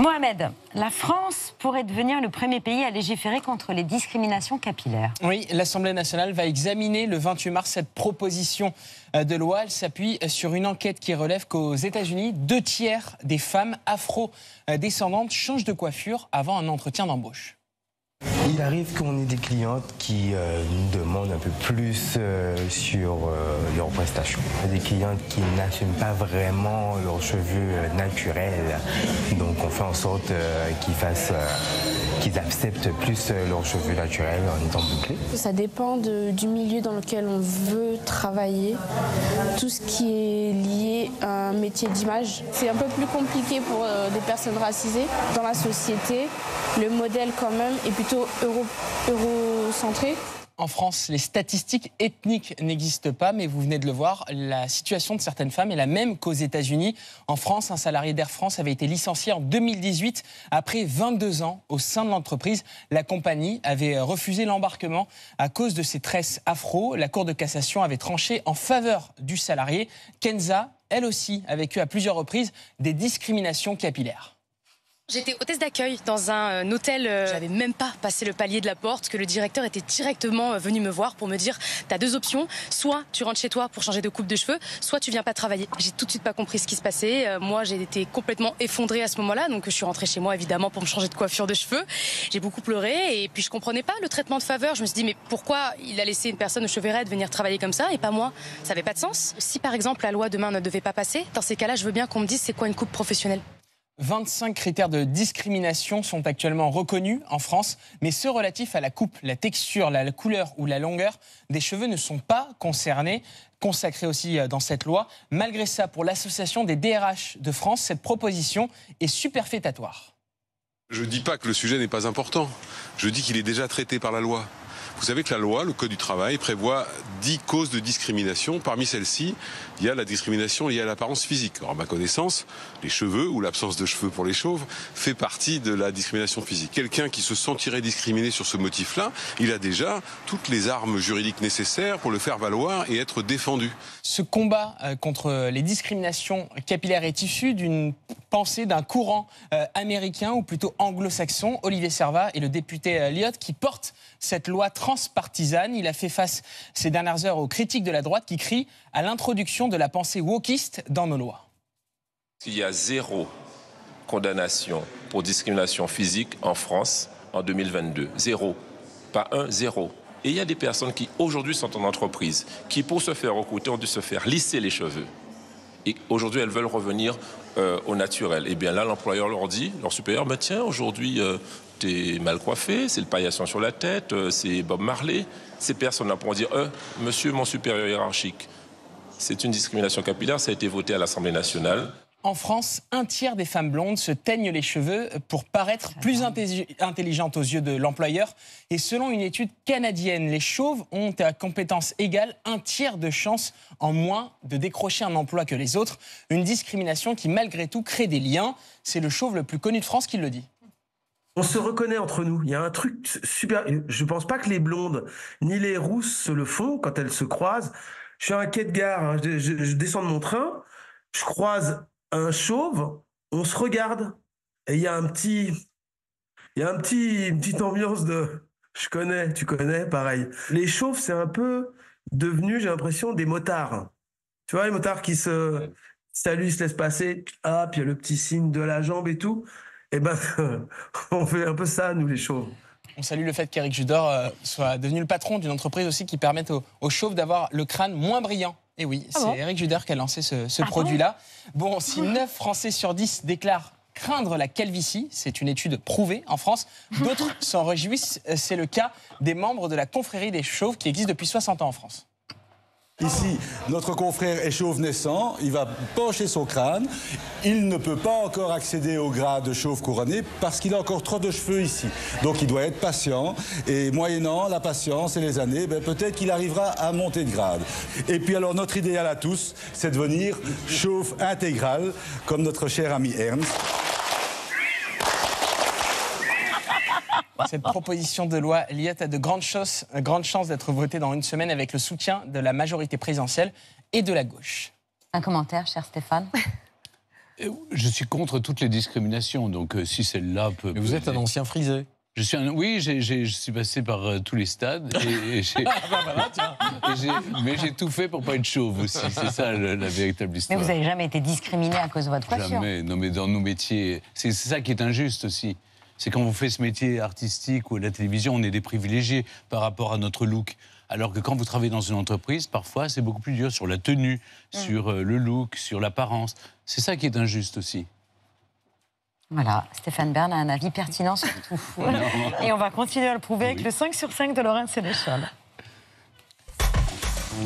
Mohamed, la France pourrait devenir le premier pays à légiférer contre les discriminations capillaires. Oui, l'Assemblée nationale va examiner le 28 mars cette proposition euh, de loi. Elle s'appuie sur une enquête qui relève qu'aux États-Unis, deux tiers des femmes afro-descendantes changent de coiffure avant un entretien d'embauche. Il arrive qu'on ait des clientes qui euh, nous demandent un peu plus euh, sur euh, leurs prestations. Des clientes qui n'assument pas vraiment leurs cheveux naturels. Donc on fait en sorte qu'ils fassent, qu'ils acceptent plus leurs cheveux naturels en étant bouclés. Ça dépend du milieu dans lequel on veut travailler. Tout ce qui est lié à un métier d'image, c'est un peu plus compliqué pour des personnes racisées. Dans la société, le modèle quand même est plutôt En France, les statistiques ethniques n'existent pas, mais vous venez de le voir, la situation de certaines femmes est la même qu'aux États-Unis. En France, un salarié d'Air France avait été licencié en 2018 après 22 ans au sein de l'entreprise. La compagnie avait refusé l'embarquement à cause de ses tresses afro. La Cour de cassation avait tranché en faveur du salarié. Kenza, elle aussi, a vécu à plusieurs reprises des discriminations capillaires. J'étais hôtesse d'accueil dans un euh, hôtel. euh, J'avais même pas passé le palier de la porte que le directeur était directement euh, venu me voir pour me dire t'as deux options. Soit tu rentres chez toi pour changer de coupe de cheveux, soit tu viens pas travailler. J'ai tout de suite pas compris ce qui se passait. Moi, j'ai été complètement effondrée à ce moment-là, donc je suis rentrée chez moi évidemment pour me changer de coiffure de cheveux. J'ai beaucoup pleuré et puis je comprenais pas le traitement de faveur. Je me suis dit mais pourquoi il a laissé une personne aux cheveux raides venir travailler comme ça et pas moi? Ça avait pas de sens. Si par exemple la loi demain ne devait pas passer, dans ces cas-là, je veux bien qu'on me dise c'est quoi une coupe professionnelle. 25 critères de discrimination sont actuellement reconnus en France, mais ceux relatifs à la coupe, la texture, la couleur ou la longueur des cheveux ne sont pas concernés, consacrés aussi euh, dans cette loi. Malgré ça, pour l'Association des DRH de France, cette proposition est superfétatoire. Je dis pas que le sujet n'est pas important. Je dis qu'il est déjà traité par la loi. Vous savez que la loi, le Code du travail, prévoit 10 causes de discrimination. Parmi celles-ci, il y a la discrimination liée à l'apparence physique. Alors, à ma connaissance, les cheveux ou l'absence de cheveux pour les chauves fait partie de la discrimination physique. Quelqu'un qui se sentirait discriminé sur ce motif-là, il a déjà toutes les armes juridiques nécessaires pour le faire valoir et être défendu. Ce combat euh, contre les discriminations capillaires est issu d'une pensée d'un courant euh, américain ou plutôt anglo-saxon. Olivier Servat est le député euh, Lyot qui porte cette loi transpartisane. Il a fait face ces dernières heures aux critiques de la droite qui crient à l'introduction de la pensée wokiste dans nos lois. Il y a zéro condamnation pour discrimination physique en France en 2022. Zéro. Pas un, zéro. Et il y a des personnes qui aujourd'hui sont en entreprise, qui pour se faire recruter ont dû se faire lisser les cheveux. Et aujourd'hui, elles veulent revenir euh, au naturel. Et bien là, l'employeur leur dit, leur supérieur, bah, tiens, aujourd'hui, euh, t'es mal coiffé, c'est le paillasson sur la tête, euh, c'est Bob Marley. Ces personnes-là pourront dire, euh, monsieur mon supérieur hiérarchique, c'est une discrimination capillaire, ça a été voté à l'Assemblée nationale. En France, un tiers des femmes blondes se teignent les cheveux pour paraître plus intelli- intelligentes aux yeux de l'employeur. Et selon une étude canadienne, les chauves ont à compétence égale un tiers de chances en moins de décrocher un emploi que les autres. Une discrimination qui, malgré tout, crée des liens. C'est le chauve le plus connu de France qui le dit. On se reconnaît entre nous. Il y a un truc super. Je pense pas que les blondes ni les rousses se le font quand elles se croisent. Je suis à un quai de gare, hein, je, descends de mon train, je croise un chauve, on se regarde et il y a un petit, un petit, une petite ambiance de, je connais, tu connais, pareil. Les chauves, c'est un peu devenu, j'ai l'impression, des motards. Tu vois, les motards qui se saluent, se laissent passer, ah, puis il y a le petit signe de la jambe et tout. Eh ben, on fait un peu ça, nous, les chauves. On salue le fait qu'Éric Judor euh, soit devenu le patron d'une entreprise aussi qui permet aux, aux chauves d'avoir le crâne moins brillant. Et oui, Ah c'est bon Éric Judor qui a lancé ce, ce Ah produit-là. Bon, si 9 Français sur 10 déclarent craindre la calvitie, c'est une étude prouvée en France, d'autres s'en réjouissent. C'est le cas des membres de la confrérie des chauves qui existe depuis 60 ans en France. Ici, notre confrère est chauve naissant, il va pencher son crâne, il ne peut pas encore accéder au grade de chauve couronné parce qu'il a encore trop de cheveux ici. Donc il doit être patient et moyennant la patience et les années, ben, peut-être qu'il arrivera à monter de grade. Et puis alors notre idéal à tous, c'est de devenir chauve intégral comme notre cher ami Ernst. Cette proposition de loi Liette a de grandes chances, euh, grandes chances d'être votée dans une semaine avec le soutien de la majorité présidentielle et de la gauche. Un commentaire, cher Stéphane? Je suis contre toutes les discriminations, donc euh, si celle-là peut. Mais vous êtes un ancien frisé. Je suis un, oui, j'ai- j'ai- je suis passé par euh, tous les stades, et, et j'ai- Ah, bah, voilà, tiens. et j'ai- mais j'ai tout fait pour pas être chauve aussi. C'est ça le- la véritable Mais histoire. vous n'avez jamais été discriminé à cause de votre coiffure. Jamais. Non, mais dans nos métiers, c'est c'est ça qui est injuste aussi. C'est quand on fait ce métier artistique ou à la télévision, on est des privilégiés par rapport à notre look. Alors que quand vous travaillez dans une entreprise, parfois, c'est beaucoup plus dur sur la tenue, sur euh, le look, sur l'apparence. C'est ça qui est injuste aussi. Voilà, Stéphane Bern a un avis pertinent sur tout. Et on va continuer à le prouver avec le 5 sur 5 de Laurent Sénéchal.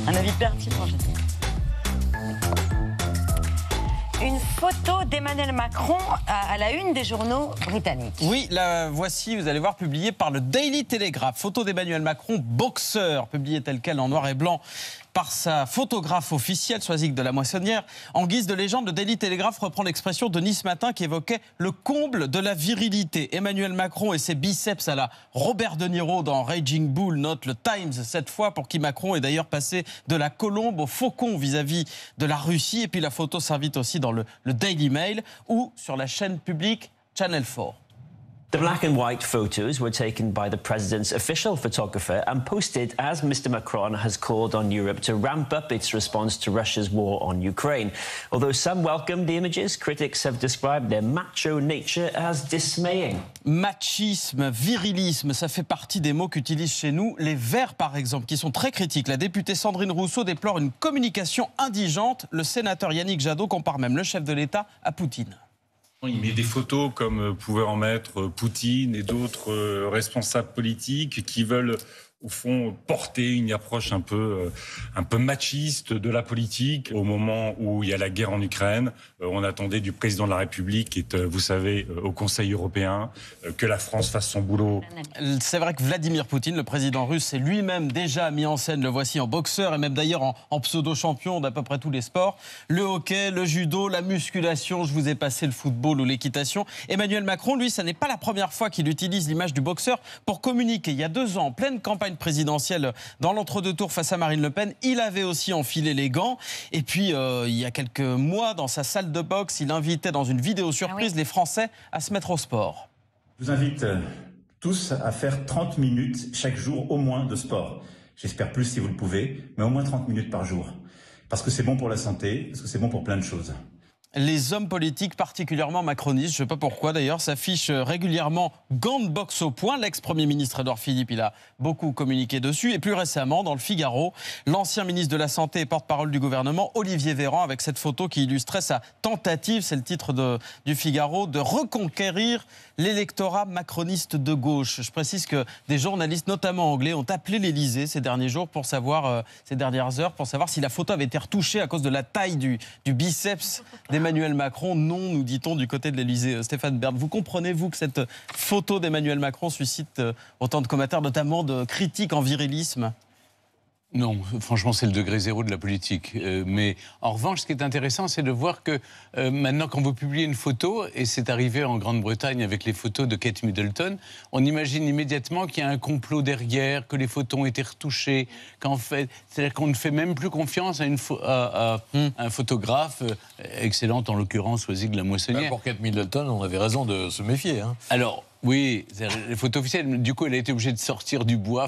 Un avis pertinent, dit. Une photo d'Emmanuel Macron à, la une des journaux britanniques. Oui, la voici, vous allez voir, publiée par le Daily Telegraph. Photo d'Emmanuel Macron, boxeur, publiée telle quelle en noir et blanc par sa photographe officielle, Soisic de la Moissonnière. En guise de légende, le Daily Telegraph reprend l'expression de Nice Matin qui évoquait le comble de la virilité. Emmanuel Macron et ses biceps à la Robert De Niro dans Raging Bull, note le Times cette fois, pour qui Macron est d'ailleurs passé de la colombe au faucon vis-à-vis de la Russie. Et puis la photo s'invite aussi dans le, le Daily Mail ou sur la chaîne publique Channel 4. The black and white photos were taken by the president's official photographer and posted as Mr. Macron has called on Europe to ramp up its response to Russia's war on Ukraine. Although some welcomed the images, critics have described their macho nature as dismaying. Machisme, virilisme, ça fait partie des mots qu'utilisent chez nous les Verts, par exemple, qui sont très critiques. La députée Sandrine Rousseau déplore une communication indigente. Le sénateur Yannick Jadot compare même le chef de l'État à Poutine. Il met des photos comme euh, pouvaient en mettre euh, Poutine et d'autres euh, responsables politiques qui veulent au fond, porter une approche un peu, euh, un peu machiste de la politique. Au moment où il y a la guerre en Ukraine, euh, on attendait du président de la République, qui est, euh, vous savez, au Conseil européen, que la France fasse son boulot. C'est vrai que Vladimir Poutine, le président russe, s'est lui-même déjà mis en scène, le voici en boxeur et même d'ailleurs en, en pseudo-champion d'à peu près tous les sports. Le hockey, le judo, la musculation, je vous ai passé le football ou l'équitation. Emmanuel Macron, lui, ça n'est pas la première fois qu'il utilise l'image du boxeur pour communiquer. Il y a deux ans, en pleine campagne présidentielle dans l'entre-deux tours face à Marine Le Pen. Il avait aussi enfilé les gants. Et puis, euh, il y a quelques mois, dans sa salle de boxe, il invitait dans une vidéo surprise Ah les Français à se mettre au sport. Je vous invite euh, tous à faire 30 minutes chaque jour au moins de sport. J'espère plus si vous le pouvez, mais au moins 30 minutes par jour. Parce que c'est bon pour la santé, parce que c'est bon pour plein de choses. Les hommes politiques, particulièrement macronistes, je ne sais pas pourquoi d'ailleurs, s'affichent régulièrement gants de boxe au point. L'ex-premier ministre Edouard Philippe, il a beaucoup communiqué dessus. Et plus récemment, dans le Figaro, l'ancien ministre de la Santé et porte-parole du gouvernement, Olivier Véran, avec cette photo qui illustrait sa tentative, c'est le titre du Figaro, de reconquérir l'électorat macroniste de gauche. Je précise que des journalistes, notamment anglais, ont appelé l'Élysée ces derniers jours pour savoir, euh, ces dernières heures, pour savoir si la photo avait été retouchée à cause de la taille du, du biceps d'Emmanuel Macron. Non, nous dit-on du côté de l'Élysée. Euh, Stéphane Bern, vous comprenez, vous, que cette photo d'Emmanuel Macron suscite euh, autant de commentaires, notamment de critiques en virilisme? Non, franchement, c'est le degré zéro de la politique. Euh, mais en revanche, ce qui est intéressant, c'est de voir que euh, maintenant, quand vous publiez une photo, et c'est arrivé en Grande-Bretagne avec les photos de Kate Middleton, on imagine immédiatement qu'il y a un complot derrière, que les photos ont été retouchées, qu'en fait, c'est-à-dire qu'on ne fait même plus confiance à, une pho- à- à un photographe, euh, excellente en l'occurrence, Oisig de la Moissonnière. Bah, pour Kate Middleton, on avait raison de se méfier. hein. Alors, oui, les photos officielles. Du coup, elle a été obligée de sortir du bois.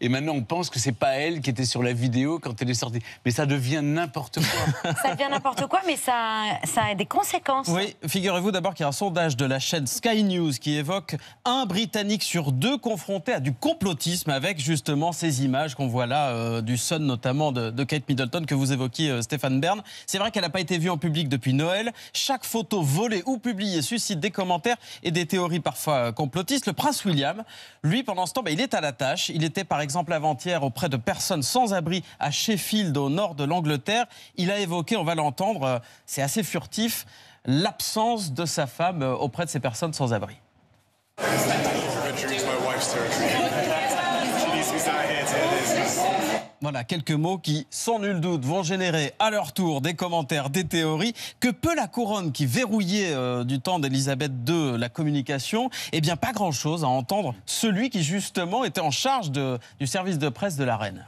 Et maintenant, on pense que c'est pas elle qui était sur la vidéo quand elle est sortie. Mais ça devient n'importe quoi. Ça devient n'importe quoi, mais ça, ça a des conséquences. Oui, figurez-vous d'abord qu'il y a un sondage de la chaîne Sky News qui évoque un Britannique sur deux confronté à du complotisme avec justement ces images qu'on voit là, euh, du Sun notamment de, de Kate Middleton que vous évoquiez, euh, Stéphane Bern. C'est vrai qu'elle n'a pas été vue en public depuis Noël. Chaque photo volée ou publiée suscite des commentaires et des théories parfois euh. Le prince William, lui, pendant ce temps, bah, il est à la tâche. Il était par exemple avant-hier auprès de personnes sans abri à Sheffield, au nord de l'Angleterre. Il a évoqué, on va l'entendre, euh, c'est assez furtif, l'absence de sa femme euh, auprès de ces personnes sans abri. Voilà, quelques mots qui, sans nul doute, vont générer à leur tour des commentaires, des théories. Que peut la couronne qui verrouillait euh, du temps d'Elisabeth II la communication Eh bien, pas grand-chose à entendre celui qui, justement, était en charge du service de presse de la reine.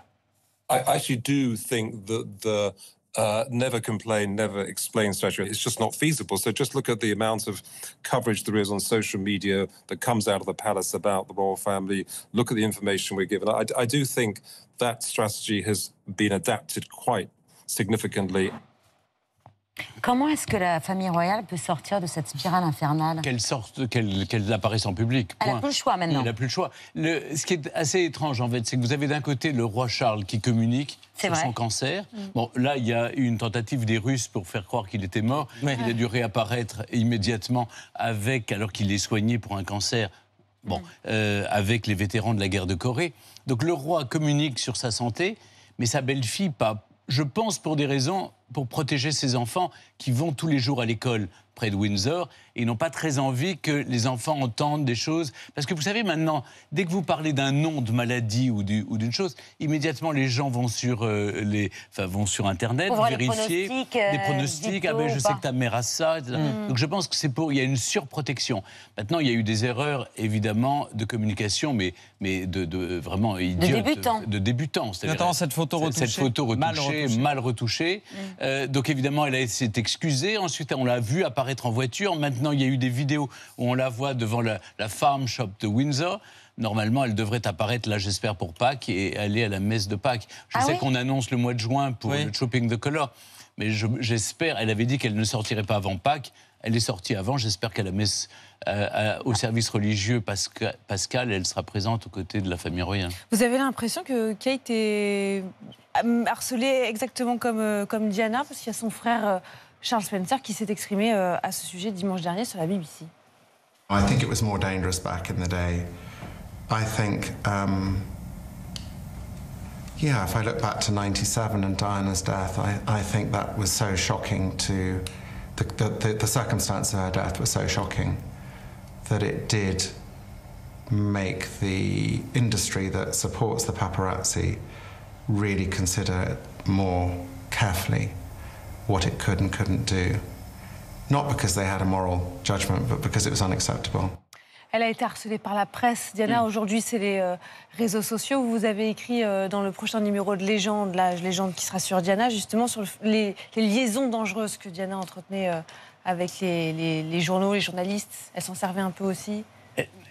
I actually do think that the uh, never complain, never explain strategy is just not feasible. So just look at the amount of coverage there is on social media that comes out of the palace about the royal family. Look at the information we're given. I do think that strategy has been adapted quite significantly. Comment est-ce que la famille royale peut sortir de cette spirale infernale Qu'elle sorte, qu'elle qu'elle apparaisse en public. Elle n'a point. plus le choix maintenant. Elle n'a plus le choix. Le- ce qui est assez étrange, en fait, c'est que vous avez d'un côté le roi Charles qui communique sur vrai. son cancer. Mm. Bon, là, il y a eu une tentative des Russes pour faire croire qu'il était mort. Il a dû réapparaître immédiatement avec, alors qu'il est soigné pour un cancer. Bon, euh, avec les vétérans de la guerre de Corée. Donc le roi communique sur sa santé, mais sa belle-fille pas. Je pense pour des raisons pour protéger ses enfants qui vont tous les jours à l'école près de Windsor et ils n'ont pas très envie que les enfants entendent des choses. Parce que vous savez maintenant, dès que vous parlez d'un nom de maladie ou du- ou d'une chose, immédiatement les gens vont sur, euh, les, enfin, vont sur Internet Pour les vérifier pronostics, euh, les pronostics. Ah ben, je sais pas. que ta mère a ça. etc. Mm. Donc je pense que c'est pour. Il y a une surprotection. Maintenant, il y a eu des erreurs, évidemment, de communication, mais, mais de, de- vraiment idiotes. débutants. De débutants. c'est-à-dire- Notamment cette photo retouchée, Cette photo mal retouchée, mal retouchée. Euh, donc évidemment, elle a- s'est excusée. Ensuite, on l'a vue apparaître en voiture. Maintenant, il y a eu des vidéos où on la voit devant la, la farm shop de Windsor. Normalement, elle devrait apparaître là, j'espère, pour Pâques et aller à la messe de Pâques. Je Ah sais oui qu'on annonce le mois de juin pour Oui. le Shopping the Color. Mais je- j'espère, elle avait dit qu'elle ne sortirait pas avant Pâques. Elle est sortie avant. J'espère qu'à la messe, euh, à- au service religieux Pasca- pascal, elle sera présente aux côtés de la famille royale. Vous avez l'impression que Kate est euh, harcelée exactement comme, euh, comme Diana, parce qu'il y a son frère euh, Charles Spencer qui s'est exprimé euh, à ce sujet dimanche dernier sur la BBC. I think it was more dangerous back in the day. I think um, Yeah, if I look back to 97 and Diana's death, I, I think that was so shocking to. The, the, the, circumstance of her death was so shocking that it did make the industry that supports the paparazzi really consider it more carefully what it could and couldn't do. Not because they had a moral judgment, but because it was unacceptable. Elle a été harcelée par la presse. Diana, aujourd'hui, c'est les euh, réseaux sociaux. Vous avez écrit euh, dans le prochain numéro de Légende, la Légende qui sera sur Diana, justement sur le- les, les liaisons dangereuses que Diana entretenait euh, avec les, les- les journaux, les journalistes. Elle s'en servait un peu aussi.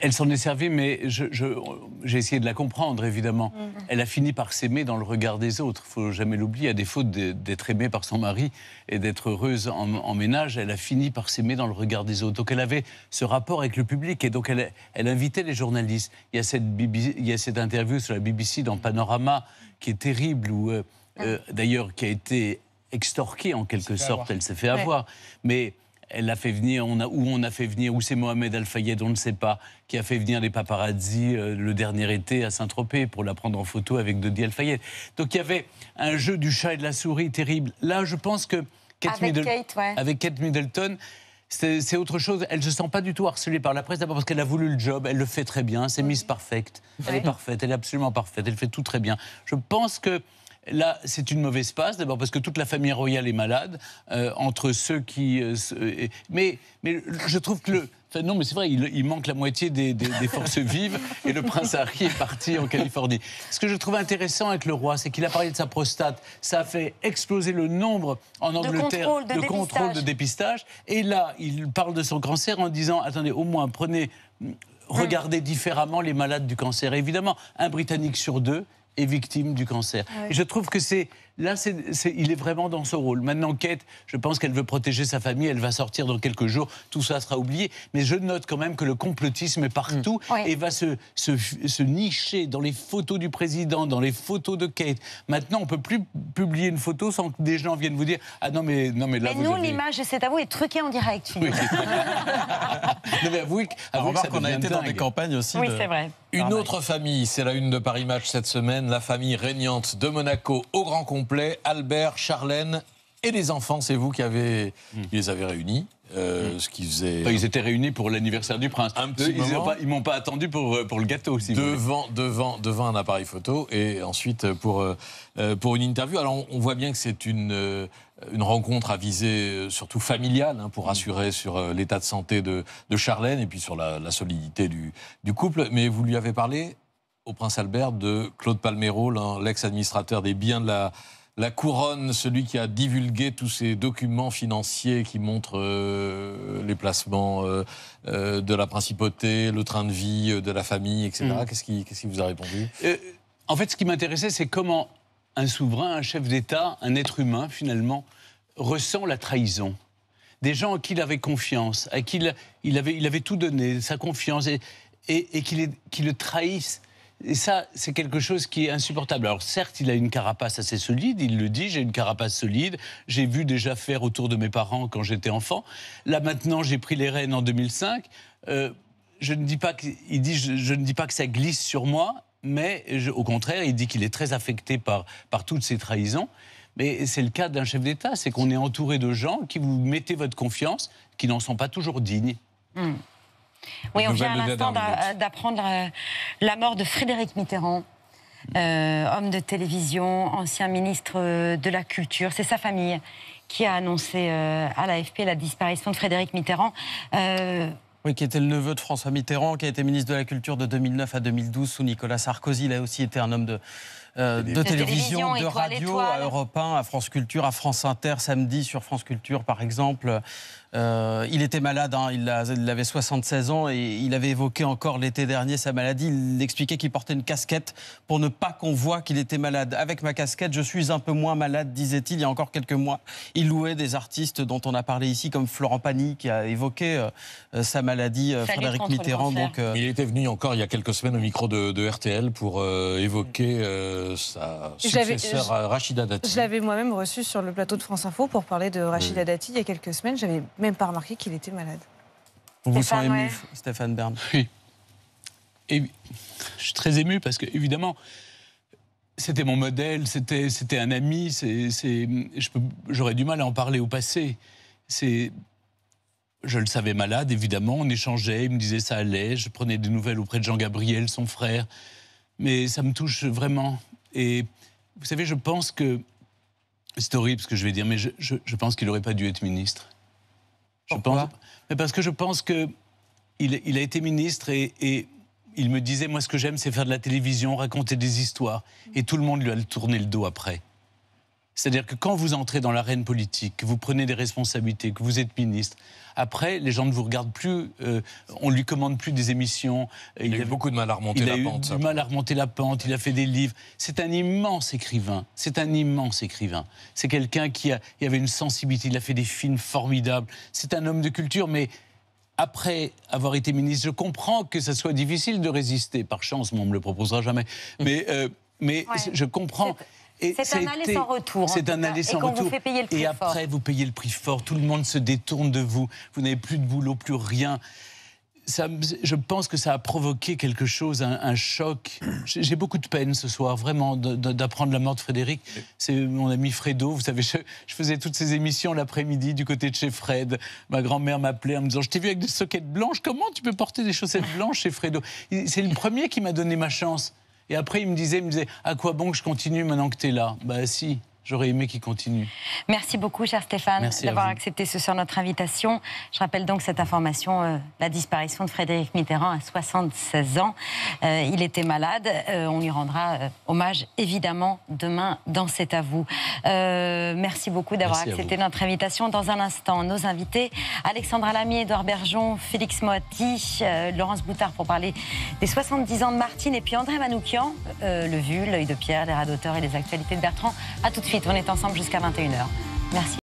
Elle, s'en est servie, mais je- je- j'ai essayé de la comprendre, évidemment. Mhm. Elle a fini par s'aimer dans le regard des autres. Il faut jamais l'oublier. À défaut d'être aimée par son mari et d'être heureuse en, en ménage, elle a fini par s'aimer dans le regard des autres. Donc elle avait ce rapport avec le public et donc elle, elle invitait les journalistes. Il y, a cette BBC il y a cette interview sur la BBC dans Panorama qui est terrible, où euh, euh, d'ailleurs qui a été extorquée en quelque sorte. avoir. Elle s'est fait Ouais. avoir. Mais elle a fait venir, on a, où on a fait venir, où c'est Mohamed Al-Fayed, on ne sait pas, qui a fait venir les paparazzi euh, le dernier été à Saint-Tropez pour la prendre en photo avec Dodi Al-Fayed. Donc il y avait un jeu du chat et de la souris terrible. Là, je pense que Kate, Avec Middle- Kate, ouais. avec Kate Middleton, c'est c'est autre chose. Elle ne se sent pas du tout harcelée par la presse, d'abord parce qu'elle a voulu le job, elle le fait très bien, c'est Miss Perfect. Elle est parfaite, elle est absolument parfaite, elle fait tout très bien. Je pense que là, c'est une mauvaise passe, d'abord parce que toute la famille royale est malade, euh, entre ceux qui... euh, euh, mais, mais je trouve que le... enfin, non, mais c'est vrai, il, il manque la moitié des, des- des forces vives et le prince Harry est parti en Californie. Ce que je trouve intéressant avec le roi, c'est qu'il a parlé de sa prostate. Ça a fait exploser le nombre en De Angleterre contrôle, de contrôle de dépistage. Et là, il parle de son cancer en disant attendez, au moins prenez, regardez différemment les malades du cancer. Évidemment, un Britannique sur deux est victime du cancer. Ouais. Et je trouve que c'est là, c'est, c'est- il est vraiment dans ce rôle. Maintenant, Kate, je pense qu'elle veut protéger sa famille. Elle va sortir dans quelques jours. Tout ça sera oublié. Mais je note quand même que le complotisme est partout Ouais. et va se, se, se nicher dans les photos du président, dans les photos de Kate. Maintenant, on peut plus publier une photo sans que des gens viennent vous dire ah non mais non mais là Mais vous nous, avez- l'image de cet avou est truquée en direct. figurez-vous. Non, mais avouez, avouez que ça remarque qu'on a été dans des campagnes aussi Oui, de- c'est vrai. Une autre famille, c'est la une de Paris Match cette semaine, la famille régnante de Monaco au grand complet, Albert, Charlène et les enfants, c'est vous qui avez, qui les avez réunis, euh, ce qui faisait... Enfin, ils étaient réunis pour l'anniversaire du prince. Un petit Eux, ils Ils m'ont pas attendu pour, euh, pour le gâteau, si vous voulez. devant, devant, devant un appareil photo et ensuite pour, euh, pour une interview. Alors on, voit bien que c'est une, une rencontre à visée euh, surtout familiale hein, Mm. pour rassurer sur euh, l'état de santé de, de Charlène et puis sur la, la solidité du, du couple. Mais vous lui avez parlé au prince Albert de Claude Palmero, l'ex-administrateur des biens de la, la couronne, celui qui a divulgué tous ces documents financiers qui montrent euh, les placements euh, euh, de la principauté, le train de vie de la famille, etc. Mm. Qu'est-ce qui, qui vous a répondu? En fait, ce qui m'intéressait, c'est comment un souverain, un chef d'État, un être humain, finalement, ressent la trahison. Des gens à qui il avait confiance, à qui il, avait, tout donné, sa confiance, et, qui, le trahissent. Et ça, c'est quelque chose qui est insupportable. Alors certes, il a une carapace assez solide, il le dit, j'ai une carapace solide, j'ai vu déjà faire autour de mes parents quand j'étais enfant. Là maintenant, j'ai pris les rênes en 2005. Euh, je ne dis pas dit, je ne dis pas que ça glisse sur moi, mais je- au contraire, il dit qu'il est très affecté par, par toutes ces trahisons. Mais c'est le cas d'un chef d'État, c'est qu'on est entouré de gens qui vous mettez votre confiance, qui n'en sont pas toujours dignes. Hmm. Oui, on vient à l'instant d'apprendre la mort de Frédéric Mitterrand, euh, homme de télévision, ancien ministre euh, de la Culture. C'est sa famille qui a annoncé euh, à l'AFP la disparition de Frédéric Mitterrand. Euh, Oui, qui était le neveu de François Mitterrand, qui a été ministre de la Culture de 2009 à 2012 sous Nicolas Sarkozy. Il a aussi été un homme de, euh, de, De télévision, de Étoile, radio, Étoile. à Europe 1, à France Culture, à France Inter, samedi sur France Culture, par exemple. Euh, il était malade, hein, il, a- il avait 76 ans et il avait évoqué encore l'été dernier sa maladie. Il expliquait qu'il portait une casquette pour ne pas qu'on voit qu'il était malade. Avec ma casquette, je suis un peu moins malade, disait-il il y a encore quelques mois. Il louait des artistes dont on a parlé ici, comme Florent Pagny, qui a évoqué euh, euh, sa maladie, euh, Frédéric Mitterrand. Donc, euh, Il était venu encore il y a quelques semaines au micro de, de RTL pour euh, évoquer euh, sa successeur Rachida Dati. Je l'avais moi-même reçu sur le plateau de France Info pour parler de Rachida Oui. Dati il y a quelques semaines. J'avais même pas remarqué qu'il était malade. on vous sent Stéphane, ému, ouais. Stéphane Bern. Oui. Et je suis très ému parce que, évidemment, c'était mon modèle, c'était c'était un ami. C'est c'est je peux- j'aurais du mal à en parler au passé. C'est je le savais malade, évidemment. On échangeait, il me disait ça allait. Je prenais des nouvelles auprès de Jean Gabriel, son frère. Mais ça me touche vraiment. Et vous savez, je pense que c'est horrible ce que je vais dire, mais je, je- je pense qu'il n'aurait pas dû être ministre. Je pense, mais parce que je pense que il, il a été ministre et, et il me disait moi ce que j'aime c'est faire de la télévision, raconter des histoires et tout le monde lui a tourné le dos après. C'est-à-dire que quand vous entrez dans l'arène politique, que vous prenez des responsabilités, que vous êtes ministre, après, les gens ne vous regardent plus, euh, on lui commande plus des émissions. Il a eu beaucoup de mal à remonter il la a eu pente, du mal à remonter la pente, il a fait des livres. C'est un immense écrivain, c'est un immense écrivain. C'est quelqu'un qui a, il avait une sensibilité, il a fait des films formidables. C'est un homme de culture, mais après avoir été ministre, je comprends que ça soit difficile de résister. Par chance, mais on me le proposera jamais. Mais, euh, mais Ouais. je comprends. C'est un aller sans retour, C'est un aller et sans qu'on vous retour. fait payer le prix et fort. après, vous payez le prix fort. Tout le monde se détourne de vous. Vous n'avez plus de boulot, plus rien. Ça, je pense que ça a provoqué quelque chose, un, un choc. J'ai beaucoup de peine ce soir, vraiment, d'apprendre la mort de Frédéric. C'est mon ami Fredo. Vous savez, je, je faisais toutes ces émissions l'après-midi du côté de chez Fred. Ma grand-mère m'appelait en me disant Je t'ai vu avec des soquettes blanches. Comment tu peux porter des chaussettes blanches chez Fredo? C'est le premier qui m'a donné ma chance. Et après, il me disait, il me disait À quoi bon que je continue maintenant que tu là? Bah, si, j'aurais aimé qu'il continue. Merci beaucoup, cher Stéphane, d'avoir accepté ce soir notre invitation. Je rappelle donc cette information euh, la disparition de Frédéric Mitterrand à 76 ans. Euh, il était malade. Euh, on lui rendra hommage, évidemment, demain dans C'est à vous. Merci beaucoup d'avoir accepté notre invitation. Dans un instant, nos invités Alexandra Lamy, Édouard Bergeon, Félix Moati, euh, Laurence Boutard pour parler des 70 ans de Martine et puis André Manoukian, Le Vu, L'œil de Pierre, les radoteurs et les actualités de Bertrand. À tout de suite, on est ensemble jusqu'à 21h. Merci.